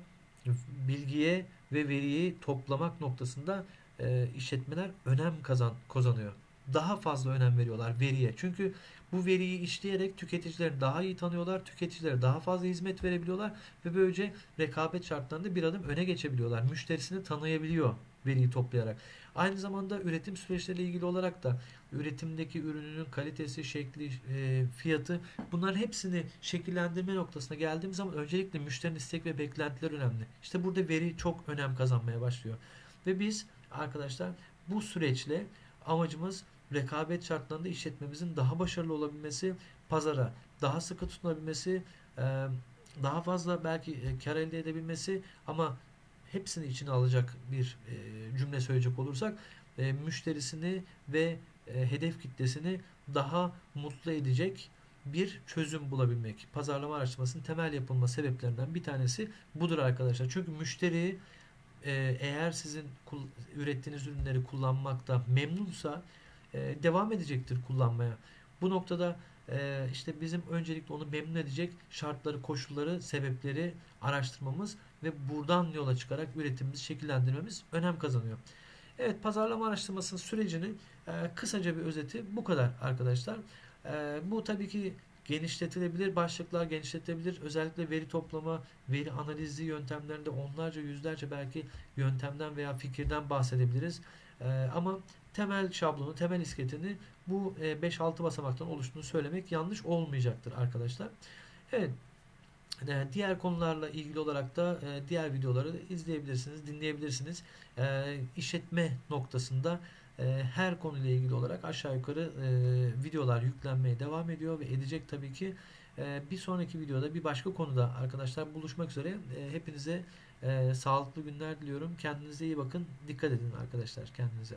bilgiye ve veriyi toplamak noktasında e, işletmeler önem kazan kazanıyor. Daha fazla önem veriyorlar veriye. Çünkü bu veriyi işleyerek tüketicileri daha iyi tanıyorlar. Tüketicilere daha fazla hizmet verebiliyorlar ve böylece rekabet şartlarında bir adım öne geçebiliyorlar. Müşterisini tanıyabiliyor veriyi toplayarak. Aynı zamanda üretim süreçleriyle ilgili olarak da üretimdeki ürünün kalitesi, şekli, e, fiyatı bunların hepsini şekillendirme noktasına geldiğim zaman öncelikle müşterinin istek ve beklentiler önemli. İşte burada veri çok önem kazanmaya başlıyor. Ve biz arkadaşlar bu süreçle amacımız rekabet şartlarında işletmemizin daha başarılı olabilmesi, pazara daha sıkı tutunabilmesi, e, daha fazla belki e, kar elde edebilmesi ama hepsini içine alacak bir e, cümle söyleyecek olursak müşterisini ve hedef kitlesini daha mutlu edecek bir çözüm bulabilmek. Pazarlama araştırmasının temel yapılma sebeplerinden bir tanesi budur arkadaşlar. Çünkü müşteri eğer sizin ürettiğiniz ürünleri kullanmakta memnunsa e, devam edecektir kullanmaya. Bu noktada e, işte bizim öncelikle onu memnun edecek şartları, koşulları, sebepleri araştırmamız ve buradan yola çıkarak üretimimizi şekillendirmemiz önem kazanıyor. Evet pazarlama araştırmasının sürecini e, kısaca bir özeti bu kadar arkadaşlar. Bu tabii ki genişletilebilir başlıklar genişletilebilir. Özellikle veri toplama, veri analizi yöntemlerinde onlarca yüzlerce belki yöntemden veya fikirden bahsedebiliriz. Ama temel şablonu, temel isketini bu 5-6 e, basamaktan oluştuğunu söylemek yanlış olmayacaktır arkadaşlar. Evet. E, diğer konularla ilgili olarak da e, diğer videoları izleyebilirsiniz, dinleyebilirsiniz. İşletme noktasında her konuyla ilgili olarak aşağı yukarı videolar yüklenmeye devam ediyor ve edecek tabii ki. Bir sonraki videoda bir başka konuda arkadaşlar buluşmak üzere. Hepinize sağlıklı günler diliyorum. Kendinize iyi bakın. Dikkat edin arkadaşlar kendinize.